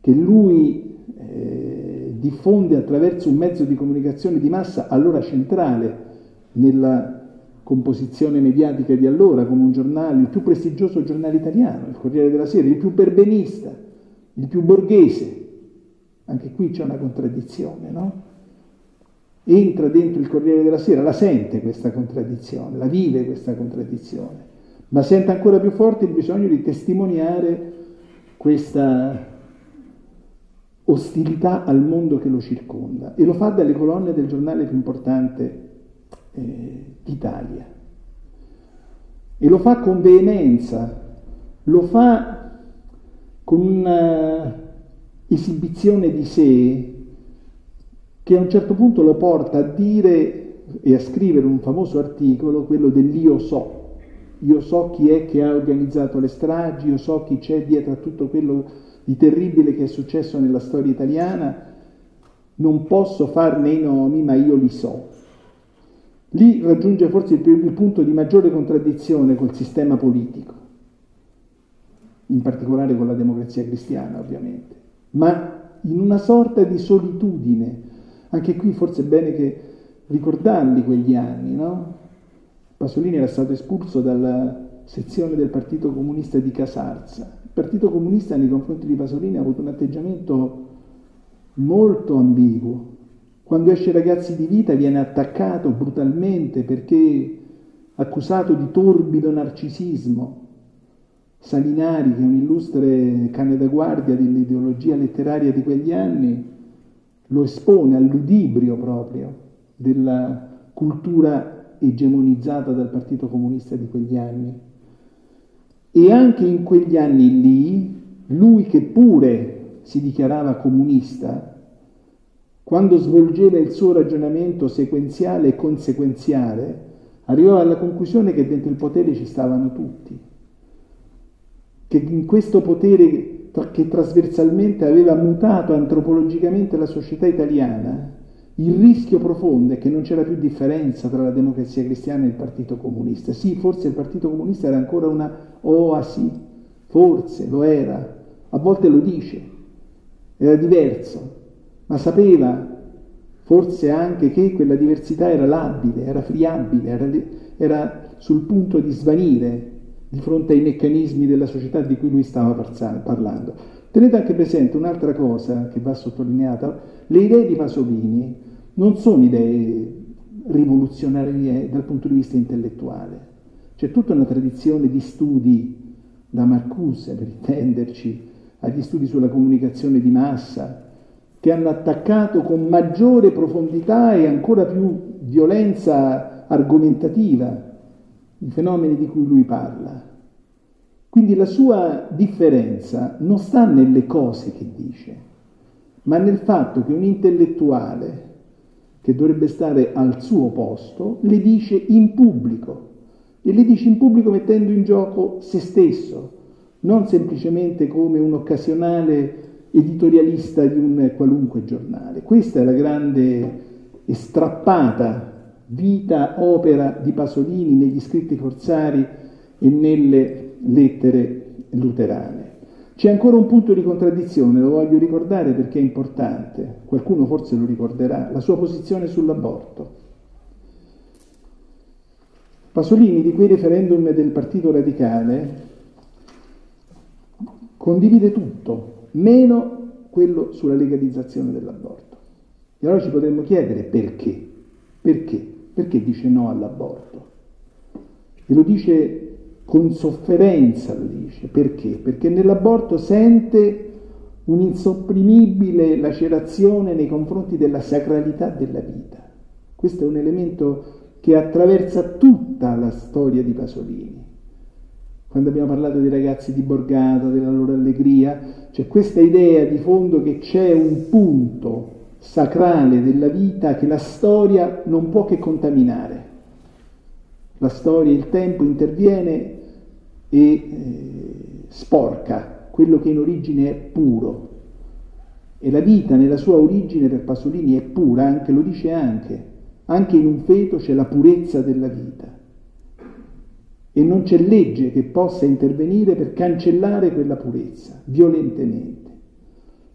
che lui eh, diffonde attraverso un mezzo di comunicazione di massa allora centrale nella composizione mediatica di allora, come un giornale, il più prestigioso giornale italiano, il Corriere della Sera, il più perbenista, il più borghese. Anche qui c'è una contraddizione, no? Entra dentro il Corriere della Sera, la sente questa contraddizione, la vive questa contraddizione, ma sente ancora più forte il bisogno di testimoniare questa ostilità al mondo che lo circonda e lo fa dalle colonne del giornale più importante eh, d'Italia. E lo fa con veemenza, lo fa con un'esibizione di sé che a un certo punto lo porta a dire e a scrivere un famoso articolo, quello dell'io so. Io so chi è che ha organizzato le stragi, io so chi c'è dietro a tutto quello di terribile che è successo nella storia italiana, non posso farne i nomi, ma io li so. Lì raggiunge forse il, il punto di maggiore contraddizione col sistema politico, in particolare con la democrazia cristiana ovviamente, ma in una sorta di solitudine. Anche qui forse è bene che ricordarli quegli anni, no? Pasolini era stato espulso dalla sezione del Partito Comunista di Casarza. Il Partito Comunista nei confronti di Pasolini ha avuto un atteggiamento molto ambiguo, quando esce Ragazzi di vita viene attaccato brutalmente perché accusato di torbido narcisismo. Salinari, che è un illustre cane da guardia dell'ideologia letteraria di quegli anni, lo espone al ludibrio proprio della cultura egemonizzata dal Partito Comunista di quegli anni. E anche in quegli anni lì, lui che pure si dichiarava comunista, quando svolgeva il suo ragionamento sequenziale e conseguenziale, arrivava alla conclusione che dentro il potere ci stavano tutti, che in questo potere che trasversalmente aveva mutato antropologicamente la società italiana, il rischio profondo è che non c'era più differenza tra la democrazia cristiana e il Partito Comunista. Sì, forse il Partito Comunista era ancora una oasi, forse lo era, a volte lo dice, era diverso, ma sapeva forse anche che quella diversità era labile, era friabile, era, era sul punto di svanire di fronte ai meccanismi della società di cui lui stava parlando. Tenete anche presente un'altra cosa che va sottolineata, le idee di Pasolini non sono idee rivoluzionarie dal punto di vista intellettuale, c'è tutta una tradizione di studi da Marcuse, per intenderci, agli studi sulla comunicazione di massa, che hanno attaccato con maggiore profondità e ancora più violenza argomentativa i fenomeni di cui lui parla. Quindi la sua differenza non sta nelle cose che dice, ma nel fatto che un intellettuale che dovrebbe stare al suo posto le dice in pubblico e le dice in pubblico mettendo in gioco se stesso, non semplicemente come un occasionale editorialista di un qualunque giornale. Questa è la grande e strappata vita, opera di Pasolini negli scritti corsari e nelle lettere luterane. C'è ancora un punto di contraddizione, lo voglio ricordare perché è importante, qualcuno forse lo ricorderà, la sua posizione sull'aborto. Pasolini di quei referendum del Partito Radicale condivide tutto, meno quello sulla legalizzazione dell'aborto. E allora ci potremmo chiedere perché? Perché? Perché dice no all'aborto? E lo dice con sofferenza, lo dice. Perché? Perché nell'aborto sente un'insopprimibile lacerazione nei confronti della sacralità della vita. Questo è un elemento che attraversa tutta la storia di Pasolini quando abbiamo parlato dei ragazzi di Borgata, della loro allegria, c'è questa idea di fondo che c'è un punto sacrale della vita che la storia non può che contaminare. La storia, il tempo interviene e eh, sporca quello che in origine è puro. E la vita nella sua origine per Pasolini è pura, anche, lo dice anche, anche in un feto c'è la purezza della vita. E non c'è legge che possa intervenire per cancellare quella purezza, violentemente.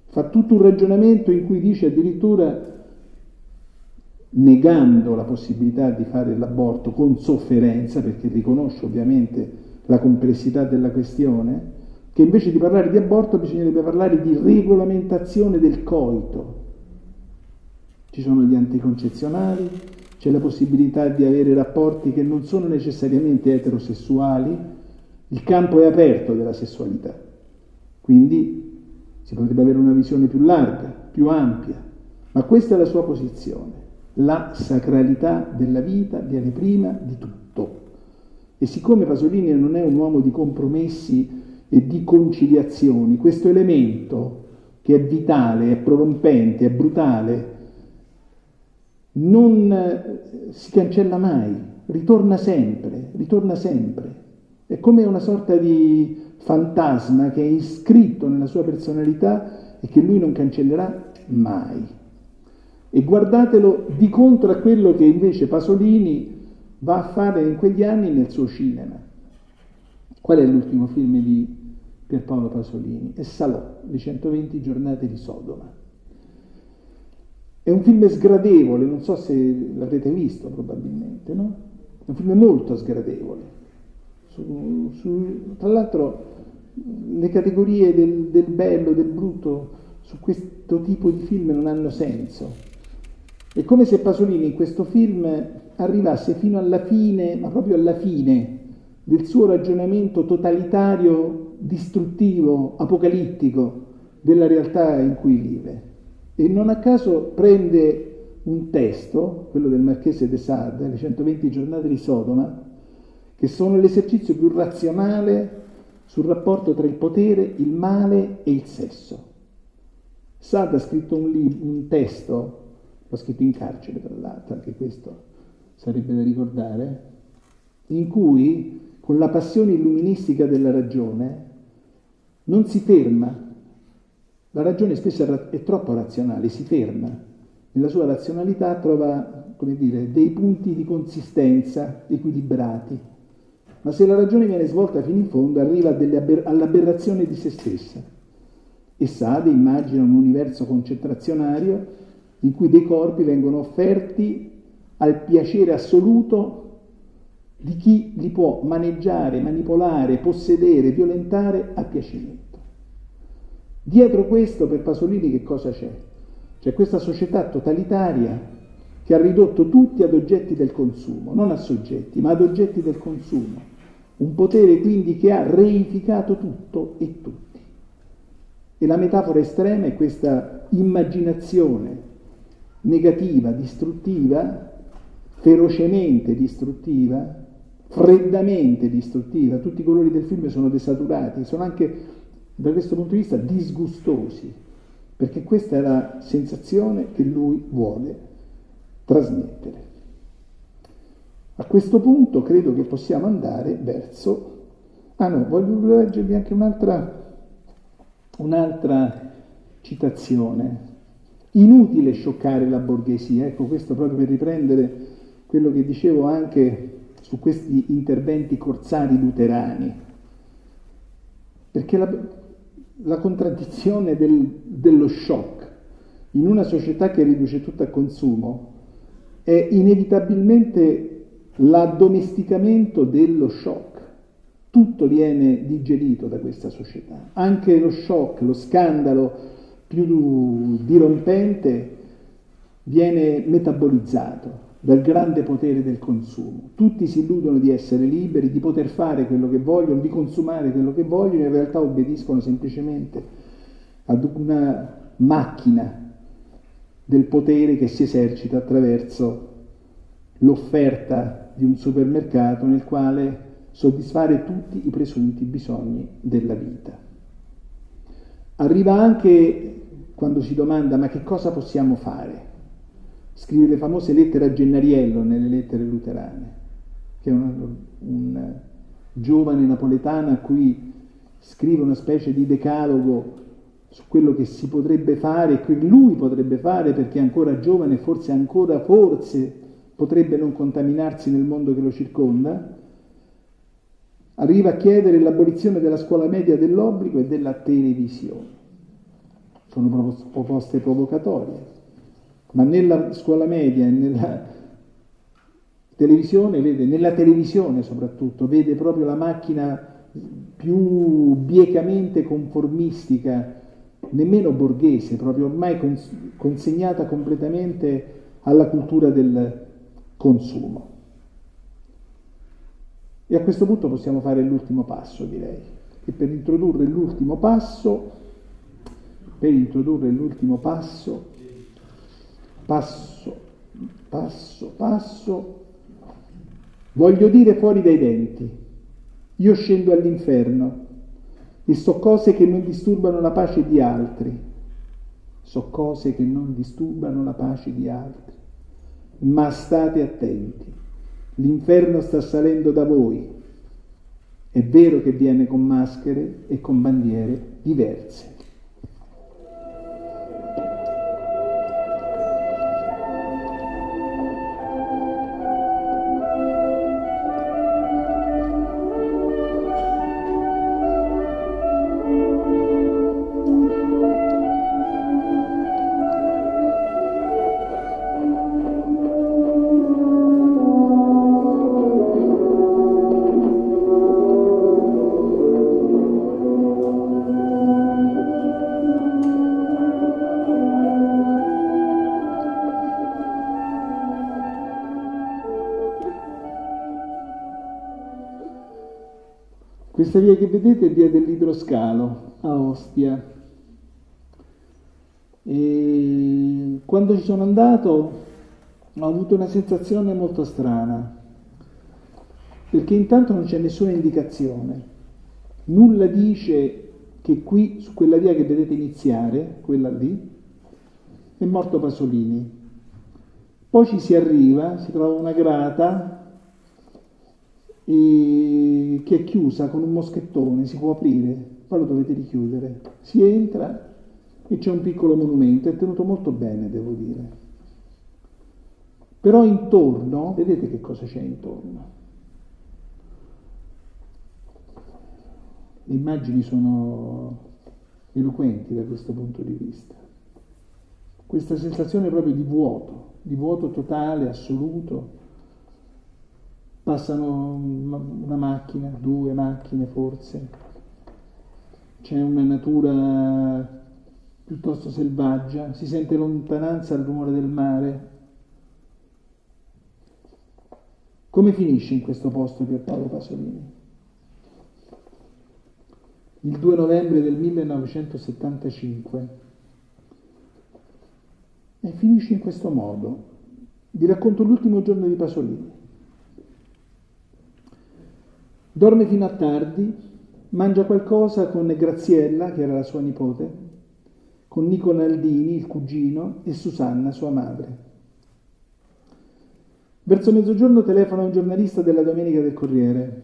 Fa tutto un ragionamento in cui dice addirittura negando la possibilità di fare l'aborto con sofferenza, perché riconosce ovviamente la complessità della questione, che invece di parlare di aborto bisognerebbe parlare di regolamentazione del coito. Ci sono gli anticoncezionali, c'è la possibilità di avere rapporti che non sono necessariamente eterosessuali, il campo è aperto della sessualità, quindi si potrebbe avere una visione più larga, più ampia, ma questa è la sua posizione. La sacralità della vita viene prima di tutto. E siccome Pasolini non è un uomo di compromessi e di conciliazioni, questo elemento che è vitale, è prorompente, è brutale, non eh, si cancella mai, ritorna sempre, ritorna sempre. È come una sorta di fantasma che è iscritto nella sua personalità e che lui non cancellerà mai. E guardatelo di contro a quello che invece Pasolini va a fare in quegli anni nel suo cinema. Qual è l'ultimo film di Pierpaolo Pasolini? È Salò, le 120 giornate di Sodoma. È un film sgradevole, non so se l'avrete visto probabilmente, no? È un film molto sgradevole. Su, su, tra l'altro le categorie del, del bello, del brutto su questo tipo di film non hanno senso. È come se Pasolini in questo film arrivasse fino alla fine, ma proprio alla fine, del suo ragionamento totalitario, distruttivo, apocalittico della realtà in cui vive. E non a caso prende un testo, quello del Marchese de Sade, le 120 giornate di Sodoma, che sono l'esercizio più razionale sul rapporto tra il potere, il male e il sesso. Sade ha scritto un, libro, un testo, l'ha scritto in carcere tra l'altro, anche questo sarebbe da ricordare, in cui con la passione illuministica della ragione non si ferma. La ragione spesso è troppo razionale, si ferma. Nella sua razionalità trova, come dire, dei punti di consistenza equilibrati. Ma se la ragione viene svolta fino in fondo, arriva aber- all'aberrazione di se stessa. E Sade immagina un universo concentrazionario in cui dei corpi vengono offerti al piacere assoluto di chi li può maneggiare, manipolare, possedere, violentare a piacimento. Dietro questo, per Pasolini, che cosa c'è? C'è questa società totalitaria che ha ridotto tutti ad oggetti del consumo, non a soggetti, ma ad oggetti del consumo. Un potere quindi che ha reificato tutto e tutti. E la metafora estrema è questa immaginazione negativa, distruttiva, ferocemente distruttiva, freddamente distruttiva. Tutti i colori del film sono desaturati, sono anche da questo punto di vista disgustosi, perché questa è la sensazione che lui vuole trasmettere. A questo punto credo che possiamo andare verso... Ah no, voglio leggervi anche un'altra, un'altra citazione. Inutile scioccare la borghesia, ecco questo proprio per riprendere quello che dicevo anche su questi interventi corsari luterani, perché la, la contraddizione del, dello shock in una società che riduce tutto a consumo è inevitabilmente l'addomesticamento dello shock. Tutto viene digerito da questa società, anche lo shock, lo scandalo più dirompente viene metabolizzato dal grande potere del consumo. Tutti si illudono di essere liberi, di poter fare quello che vogliono, di consumare quello che vogliono, in realtà obbediscono semplicemente ad una macchina del potere che si esercita attraverso l'offerta di un supermercato nel quale soddisfare tutti i presunti bisogni della vita. Arriva anche quando si domanda ma che cosa possiamo fare? Scrive le famose lettere a Gennariello nelle lettere luterane, che è un, un giovane napoletano a cui scrive una specie di decalogo su quello che si potrebbe fare, che lui potrebbe fare perché è ancora giovane, forse ancora, forse potrebbe non contaminarsi nel mondo che lo circonda, arriva a chiedere l'abolizione della scuola media dell'obbligo e della televisione. Sono proposte provocatorie, ma nella scuola media e nella televisione, vede, nella televisione soprattutto, vede proprio la macchina più biecamente conformistica, nemmeno borghese, proprio ormai consegnata completamente alla cultura del consumo. E a questo punto possiamo fare l'ultimo passo, direi. E per introdurre l'ultimo passo, per introdurre l'ultimo passo, passo, passo, passo, voglio dire fuori dai denti, io scendo all'inferno. E so cose che non disturbano la pace di altri, so cose che non disturbano la pace di altri, ma state attenti. L'inferno sta salendo da voi. È vero che viene con maschere e con bandiere diverse. Questa via che vedete è via dell'idroscalo a Ostia. E quando ci sono andato ho avuto una sensazione molto strana, perché intanto non c'è nessuna indicazione, nulla dice che qui, su quella via che vedete iniziare, quella lì, è morto Pasolini. Poi ci si arriva, si trova una grata e che è chiusa con un moschettone, si può aprire, poi lo dovete richiudere. Si entra e c'è un piccolo monumento, è tenuto molto bene, devo dire. Però intorno, vedete che cosa c'è intorno? Le immagini sono eloquenti da questo punto di vista. Questa sensazione proprio di vuoto, di vuoto totale, assoluto, passano una macchina, due macchine forse, c'è una natura piuttosto selvaggia, si sente lontananza al rumore del mare. Come finisce in questo posto Pierpaolo Pasolini? Il 2 novembre del 1975 e finisce in questo modo. Vi racconto l'ultimo giorno di Pasolini. Dorme fino a tardi, mangia qualcosa con Graziella, che era la sua nipote, con Nico Naldini, il cugino, e Susanna, sua madre. Verso mezzogiorno telefona un giornalista della Domenica del Corriere.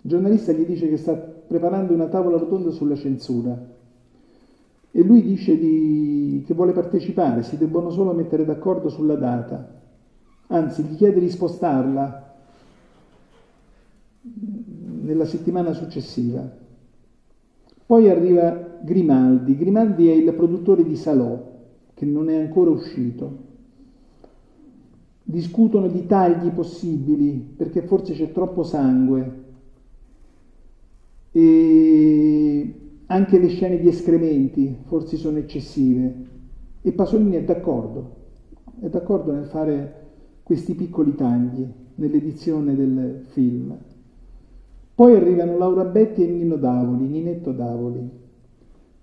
Il giornalista gli dice che sta preparando una tavola rotonda sulla censura e lui dice di, che vuole partecipare, si debbono solo mettere d'accordo sulla data. Anzi, gli chiede di spostarla nella settimana successiva. Poi arriva Grimaldi. Grimaldi è il produttore di Salò, che non è ancora uscito. Discutono di tagli possibili, perché forse c'è troppo sangue. E anche le scene di escrementi forse sono eccessive. E Pasolini è d'accordo, è d'accordo nel fare questi piccoli tagli nell'edizione del film. Poi arrivano Laura Betti e Nino Davoli, Ninetto Davoli.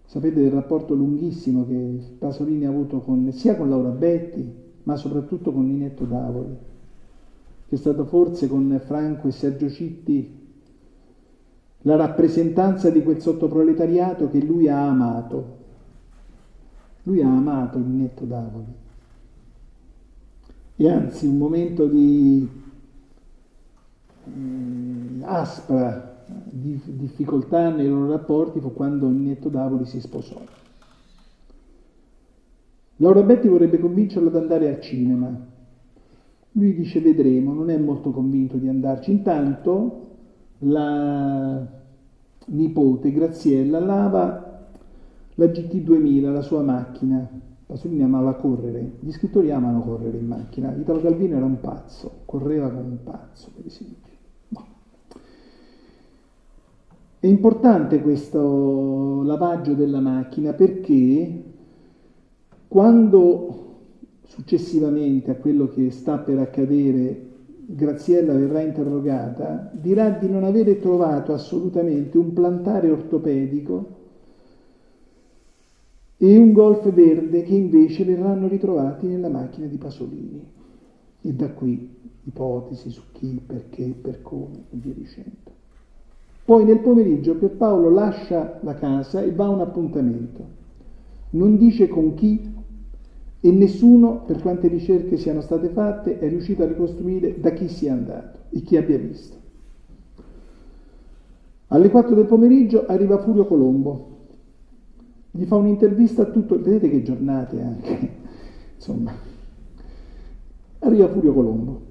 Sapete del rapporto lunghissimo che Pasolini ha avuto con, sia con Laura Betti, ma soprattutto con Ninetto Davoli, che è stato forse con Franco e Sergio Citti la rappresentanza di quel sottoproletariato che lui ha amato. Lui ha amato Ninetto Davoli. E anzi un momento di aspra di difficoltà nei loro rapporti fu quando Ninetto Davoli si sposò. Laura Betti vorrebbe convincerlo ad andare al cinema. Lui dice vedremo, non è molto convinto di andarci. Intanto la nipote Graziella lava la GT2000, la sua macchina. Pasolini amava correre, gli scrittori amano correre in macchina. Italo Calvino era un pazzo, correva come un pazzo, per esempio. No. È importante questo lavaggio della macchina perché quando successivamente a quello che sta per accadere Graziella verrà interrogata, dirà di non avere trovato assolutamente un plantare ortopedico e un golf verde che invece verranno ritrovati nella macchina di Pasolini. E da qui ipotesi su chi, perché, per come e via dicendo. Poi nel pomeriggio Pierpaolo lascia la casa e va a un appuntamento. Non dice con chi e nessuno, per quante ricerche siano state fatte, è riuscito a ricostruire da chi sia andato e chi abbia visto. Alle 4 del pomeriggio arriva Furio Colombo, gli fa un'intervista a tutto, vedete che giornate anche, insomma, arriva Furio Colombo,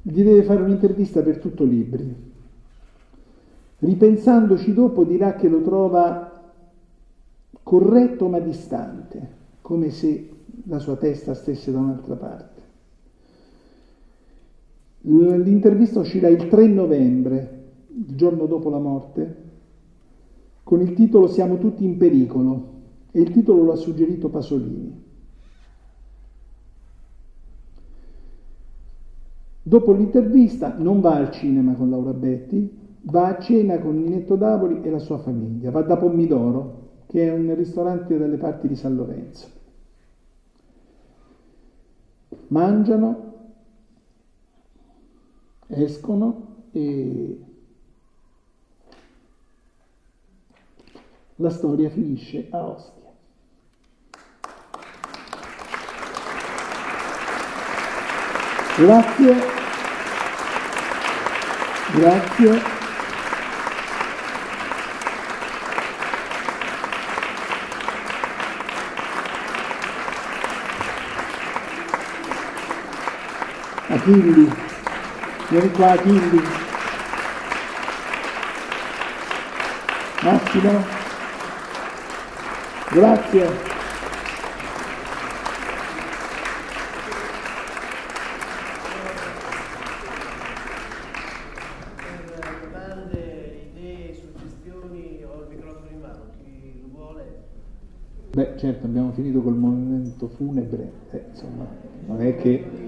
gli deve fare un'intervista per tutto libri. Ripensandoci dopo dirà che lo trova corretto ma distante, come se la sua testa stesse da un'altra parte. L'intervista uscirà il 3 novembre, il giorno dopo la morte, con il titolo Siamo tutti in pericolo e il titolo lo ha suggerito Pasolini. Dopo l'intervista non va al cinema con Laura Betti, va a cena con Ninetto Davoli e la sua famiglia, va da Pommidoro, che è un ristorante dalle parti di San Lorenzo mangiano, escono e la storia finisce a Ostia. Grazie, grazie. Achilli, vieni qua Achilli. Massimo, grazie. Beh, certo, abbiamo finito col momento funebre, eh, insomma, non è che,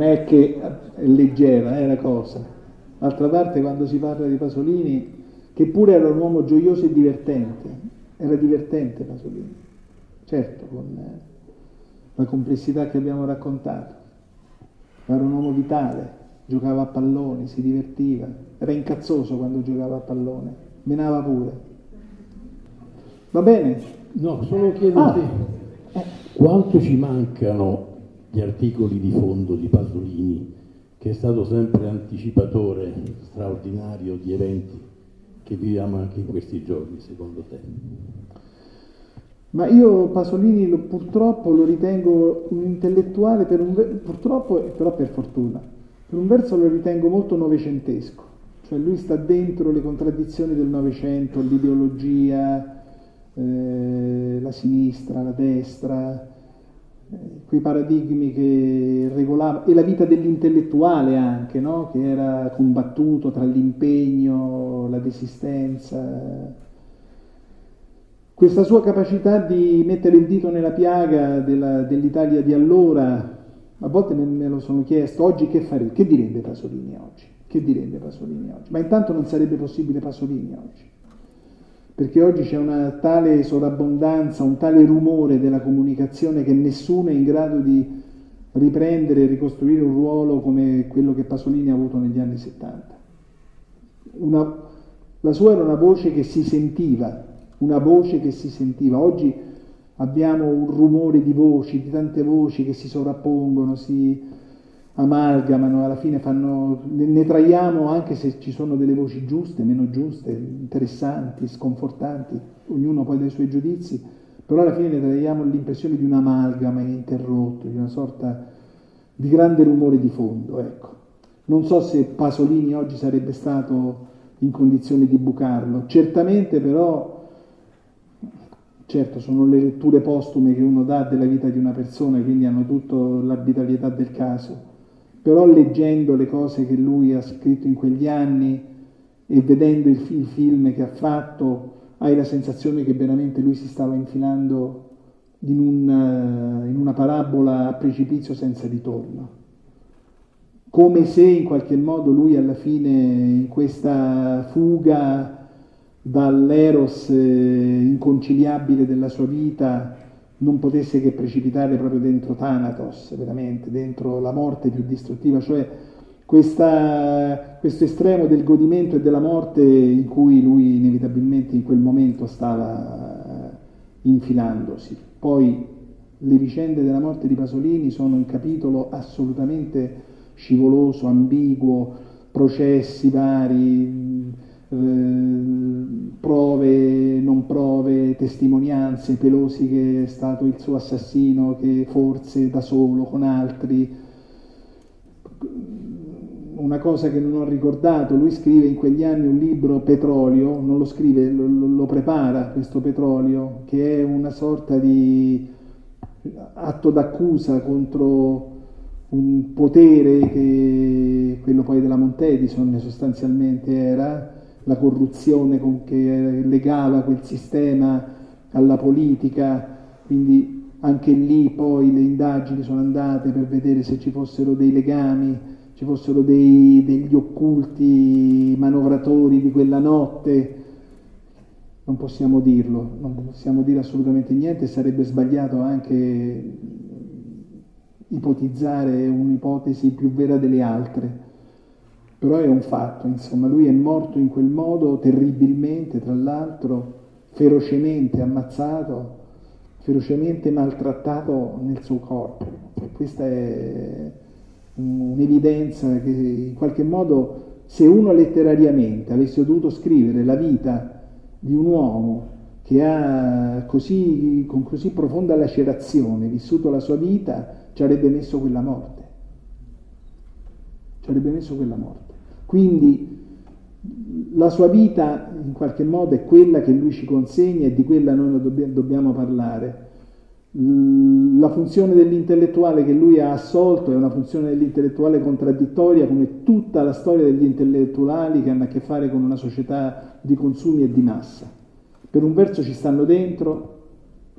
non è, che è leggera eh, la cosa. D'altra parte, quando si parla di Pasolini, che pure era un uomo gioioso e divertente, era divertente Pasolini, certo, con eh, la complessità che abbiamo raccontato. Era un uomo vitale, giocava a pallone, si divertiva, era incazzoso quando giocava a pallone, menava pure. Va bene? No, solo chiederti Ah. quanto ci mancano gli articoli di fondo di Pasolini, che è stato sempre anticipatore straordinario di eventi che viviamo anche in questi giorni, secondo te? Ma io Pasolini lo- purtroppo lo ritengo un intellettuale, per un purtroppo, e però per fortuna, per un verso lo ritengo molto novecentesco, cioè lui sta dentro le contraddizioni del Novecento, l'ideologia, eh, la sinistra, la destra, quei paradigmi che regolavano, e la vita dell'intellettuale anche, no? che era combattuto tra l'impegno, la desistenza. Questa sua capacità di mettere il dito nella piaga della- dell'Italia di allora, a volte me, me lo sono chiesto, oggi che farebbe? Che direbbe Pasolini oggi? Che direbbe Pasolini oggi? Ma intanto non sarebbe possibile Pasolini oggi, perché oggi c'è una tale sovrabbondanza, un tale rumore della comunicazione che nessuno è in grado di riprendere e ricostruire un ruolo come quello che Pasolini ha avuto negli anni 70. Una- la sua era una voce che si sentiva, una voce che si sentiva. Oggi abbiamo un rumore di voci, di tante voci che si sovrappongono, si, amalgamano, alla fine fanno, ne, traiamo anche se ci sono delle voci giuste, meno giuste, interessanti, sconfortanti, ognuno poi dai suoi giudizi, però alla fine ne traiamo l'impressione di un amalgama ininterrotto, di una sorta di grande rumore di fondo. Ecco. Non so se Pasolini oggi sarebbe stato in condizione di bucarlo, certamente però Certo, sono le letture postume che uno dà della vita di una persona, quindi hanno tutta l'arbitrarietà del caso. Però leggendo le cose che lui ha scritto in quegli anni e vedendo il, il film che ha fatto, hai la sensazione che veramente lui si stava infilando in, un, in una parabola a precipizio senza ritorno. Come se in qualche modo lui alla fine in questa fuga dall'eros eh, inconciliabile della sua vita non potesse che precipitare proprio dentro Thanatos, veramente, dentro la morte più distruttiva, cioè questa, questo estremo del godimento e della morte in cui lui inevitabilmente in quel momento stava infilandosi. Poi le vicende della morte di Pasolini sono un capitolo assolutamente scivoloso, ambiguo, processi vari, eh, prove, non prove, testimonianze, Pelosi che è stato il suo assassino, che forse da solo, con altri. Una cosa che non ho ricordato, lui scrive in quegli anni un libro Petrolio, non lo scrive, lo, lo prepara questo petrolio, che è una sorta di atto d'accusa contro un potere che quello poi della Montedison sostanzialmente era, la corruzione che legava quel sistema alla politica, quindi anche lì poi le indagini sono andate per vedere se ci fossero dei legami, ci fossero dei, degli occulti manovratori di quella notte. Non possiamo dirlo, non possiamo dire assolutamente niente, sarebbe sbagliato anche ipotizzare un'ipotesi più vera delle altre però è un fatto, insomma, lui è morto in quel modo terribilmente, tra l'altro, ferocemente ammazzato, ferocemente maltrattato nel suo corpo. E questa è un'evidenza che in qualche modo se uno letterariamente avesse dovuto scrivere la vita di un uomo che ha così, con così profonda lacerazione vissuto la sua vita, ci avrebbe messo quella morte. Ci avrebbe messo quella morte. Quindi la sua vita in qualche modo è quella che lui ci consegna e di quella noi dobbiamo parlare. La funzione dell'intellettuale che lui ha assolto è una funzione dell'intellettuale contraddittoria come tutta la storia degli intellettuali che hanno a che fare con una società di consumi e di massa. Per un verso ci stanno dentro,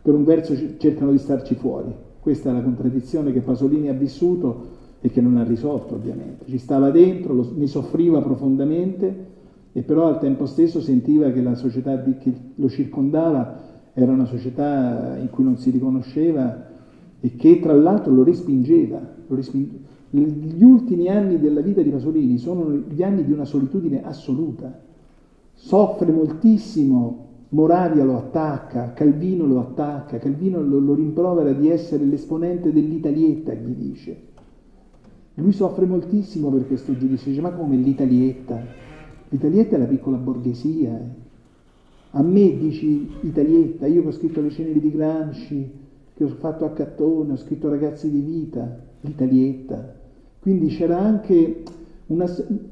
per un verso cercano di starci fuori. Questa è la contraddizione che Pasolini ha vissuto e che non ha risolto ovviamente. Ci stava dentro, lo, ne soffriva profondamente e però al tempo stesso sentiva che la società di, che lo circondava era una società in cui non si riconosceva e che tra l'altro lo respingeva. Lo respingeva. Gli ultimi anni della vita di Pasolini sono gli anni di una solitudine assoluta. Soffre moltissimo, Moravia lo attacca, Calvino lo attacca, Calvino lo, lo rimprovera di essere l'esponente dell'Italietta, gli dice lui soffre moltissimo per questo giudizio, dice ma come l'Italietta? L'Italietta è la piccola borghesia. Eh. A me dici Italietta, io che ho scritto le ceneri di Gramsci, che ho fatto a Cattone, ho scritto Ragazzi di vita, l'Italietta. Quindi c'era anche una...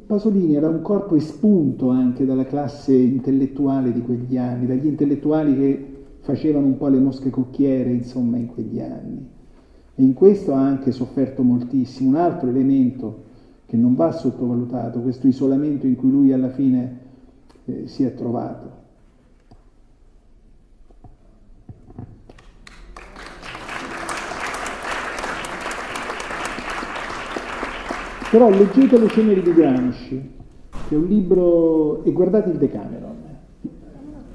Pasolini era un corpo espunto anche dalla classe intellettuale di quegli anni, dagli intellettuali che facevano un po' le mosche cocchiere, insomma, in quegli anni. E in questo ha anche sofferto moltissimo. Un altro elemento che non va sottovalutato, questo isolamento in cui lui alla fine eh, si è trovato. Però leggete Le ceneri di Gramsci, che è un libro, e guardate il Decameron.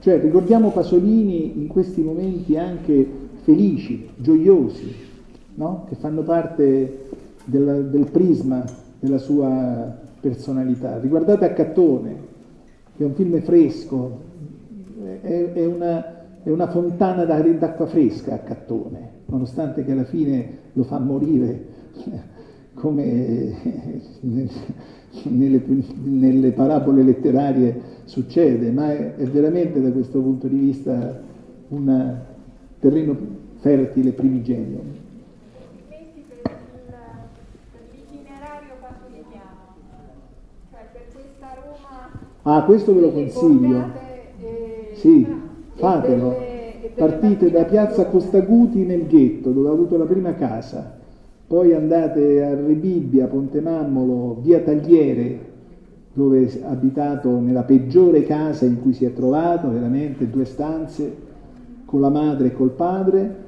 Cioè ricordiamo Pasolini in questi momenti anche felici, gioiosi, no? che fanno parte del, del, prisma della sua personalità. Riguardate Accattone, che è un film fresco, è, è, una, è una, fontana d'acqua fresca Accattone, nonostante che alla fine lo fa morire come nelle, nelle, parabole letterarie succede, ma è, è, veramente da questo punto di vista un terreno fertile primigenio. Ah, questo ve lo consiglio. Sì, fatelo. Partite da piazza Costaguti nel ghetto, dove ha avuto la prima casa poi andate a Rebibbia, Ponte Mammolo, via Tagliere, dove ha abitato nella peggiore casa in cui si è trovato, veramente due stanze, con la madre e col padre,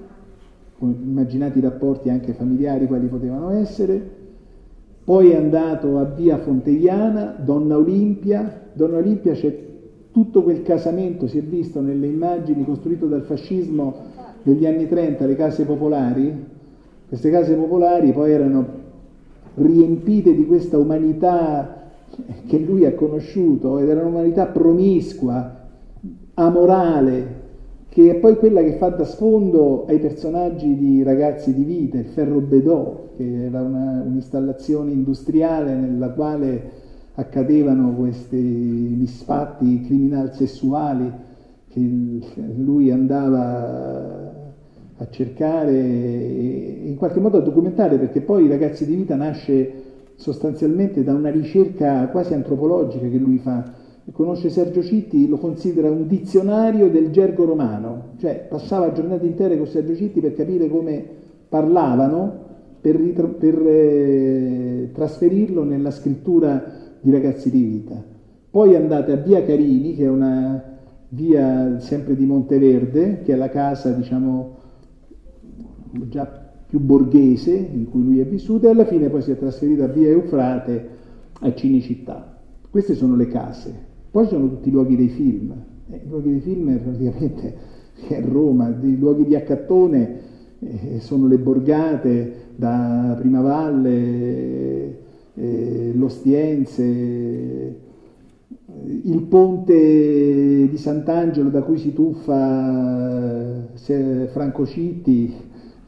immaginate i rapporti anche familiari quali potevano essere, poi è andato a via Fontegliana, Donna Olimpia, Donna Olimpia c'è tutto quel casamento, si è visto nelle immagini costruito dal fascismo degli anni 30, le case popolari, queste case popolari poi erano riempite di questa umanità che lui ha conosciuto ed era un'umanità promiscua, amorale, che è poi quella che fa da sfondo ai personaggi di Ragazzi di Vita, il Ferro Bedò, che era una, un'installazione industriale nella quale accadevano questi misfatti criminali sessuali che lui andava a cercare e in qualche modo a documentare, perché poi ragazzi di vita nasce sostanzialmente da una ricerca quasi antropologica che lui fa. Conosce Sergio Citti, lo considera un dizionario del gergo romano, cioè passava giornate intere con Sergio Citti per capire come parlavano, per, per eh, trasferirlo nella scrittura di ragazzi di vita. Poi andate a Via Carini, che è una via sempre di Monteverde, che è la casa, diciamo, già più borghese in cui lui è vissuto e alla fine poi si è trasferito a via Eufrate a Cinecittà. Queste sono le case. Poi ci sono tutti i luoghi dei film. Eh, I luoghi dei film praticamente che a Roma, i luoghi di accattone eh, sono le borgate da Primavalle, eh, l'Ostiense, il ponte di Sant'Angelo da cui si tuffa eh, Franco Citti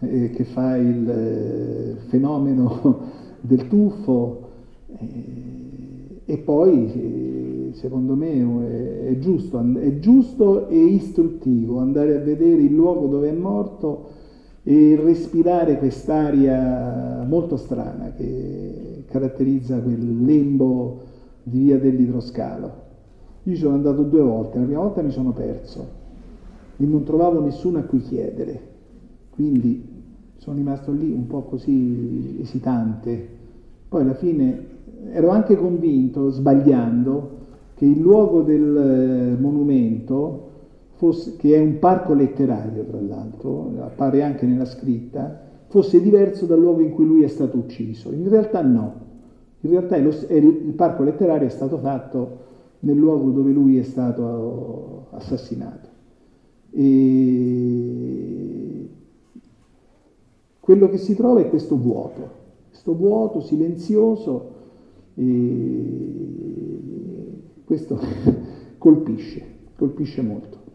eh, che fa il eh, fenomeno del tuffo eh, e poi eh, secondo me è, è, giusto, è giusto e istruttivo andare a vedere il luogo dove è morto e respirare quest'aria molto strana che caratterizza quel lembo di via dell'idroscalo. Io ci sono andato due volte, la prima volta mi sono perso e non trovavo nessuno a cui chiedere. Quindi sono rimasto lì un po' così esitante. Poi alla fine ero anche convinto, sbagliando, che il luogo del eh, monumento, fosse, che è un parco letterario tra l'altro, appare anche nella scritta, fosse diverso dal luogo in cui lui è stato ucciso. In realtà no, in realtà lo, il parco letterario è stato fatto nel luogo dove lui è stato assassinato. E quello che si trova è questo vuoto, questo vuoto silenzioso e questo colpisce, colpisce molto.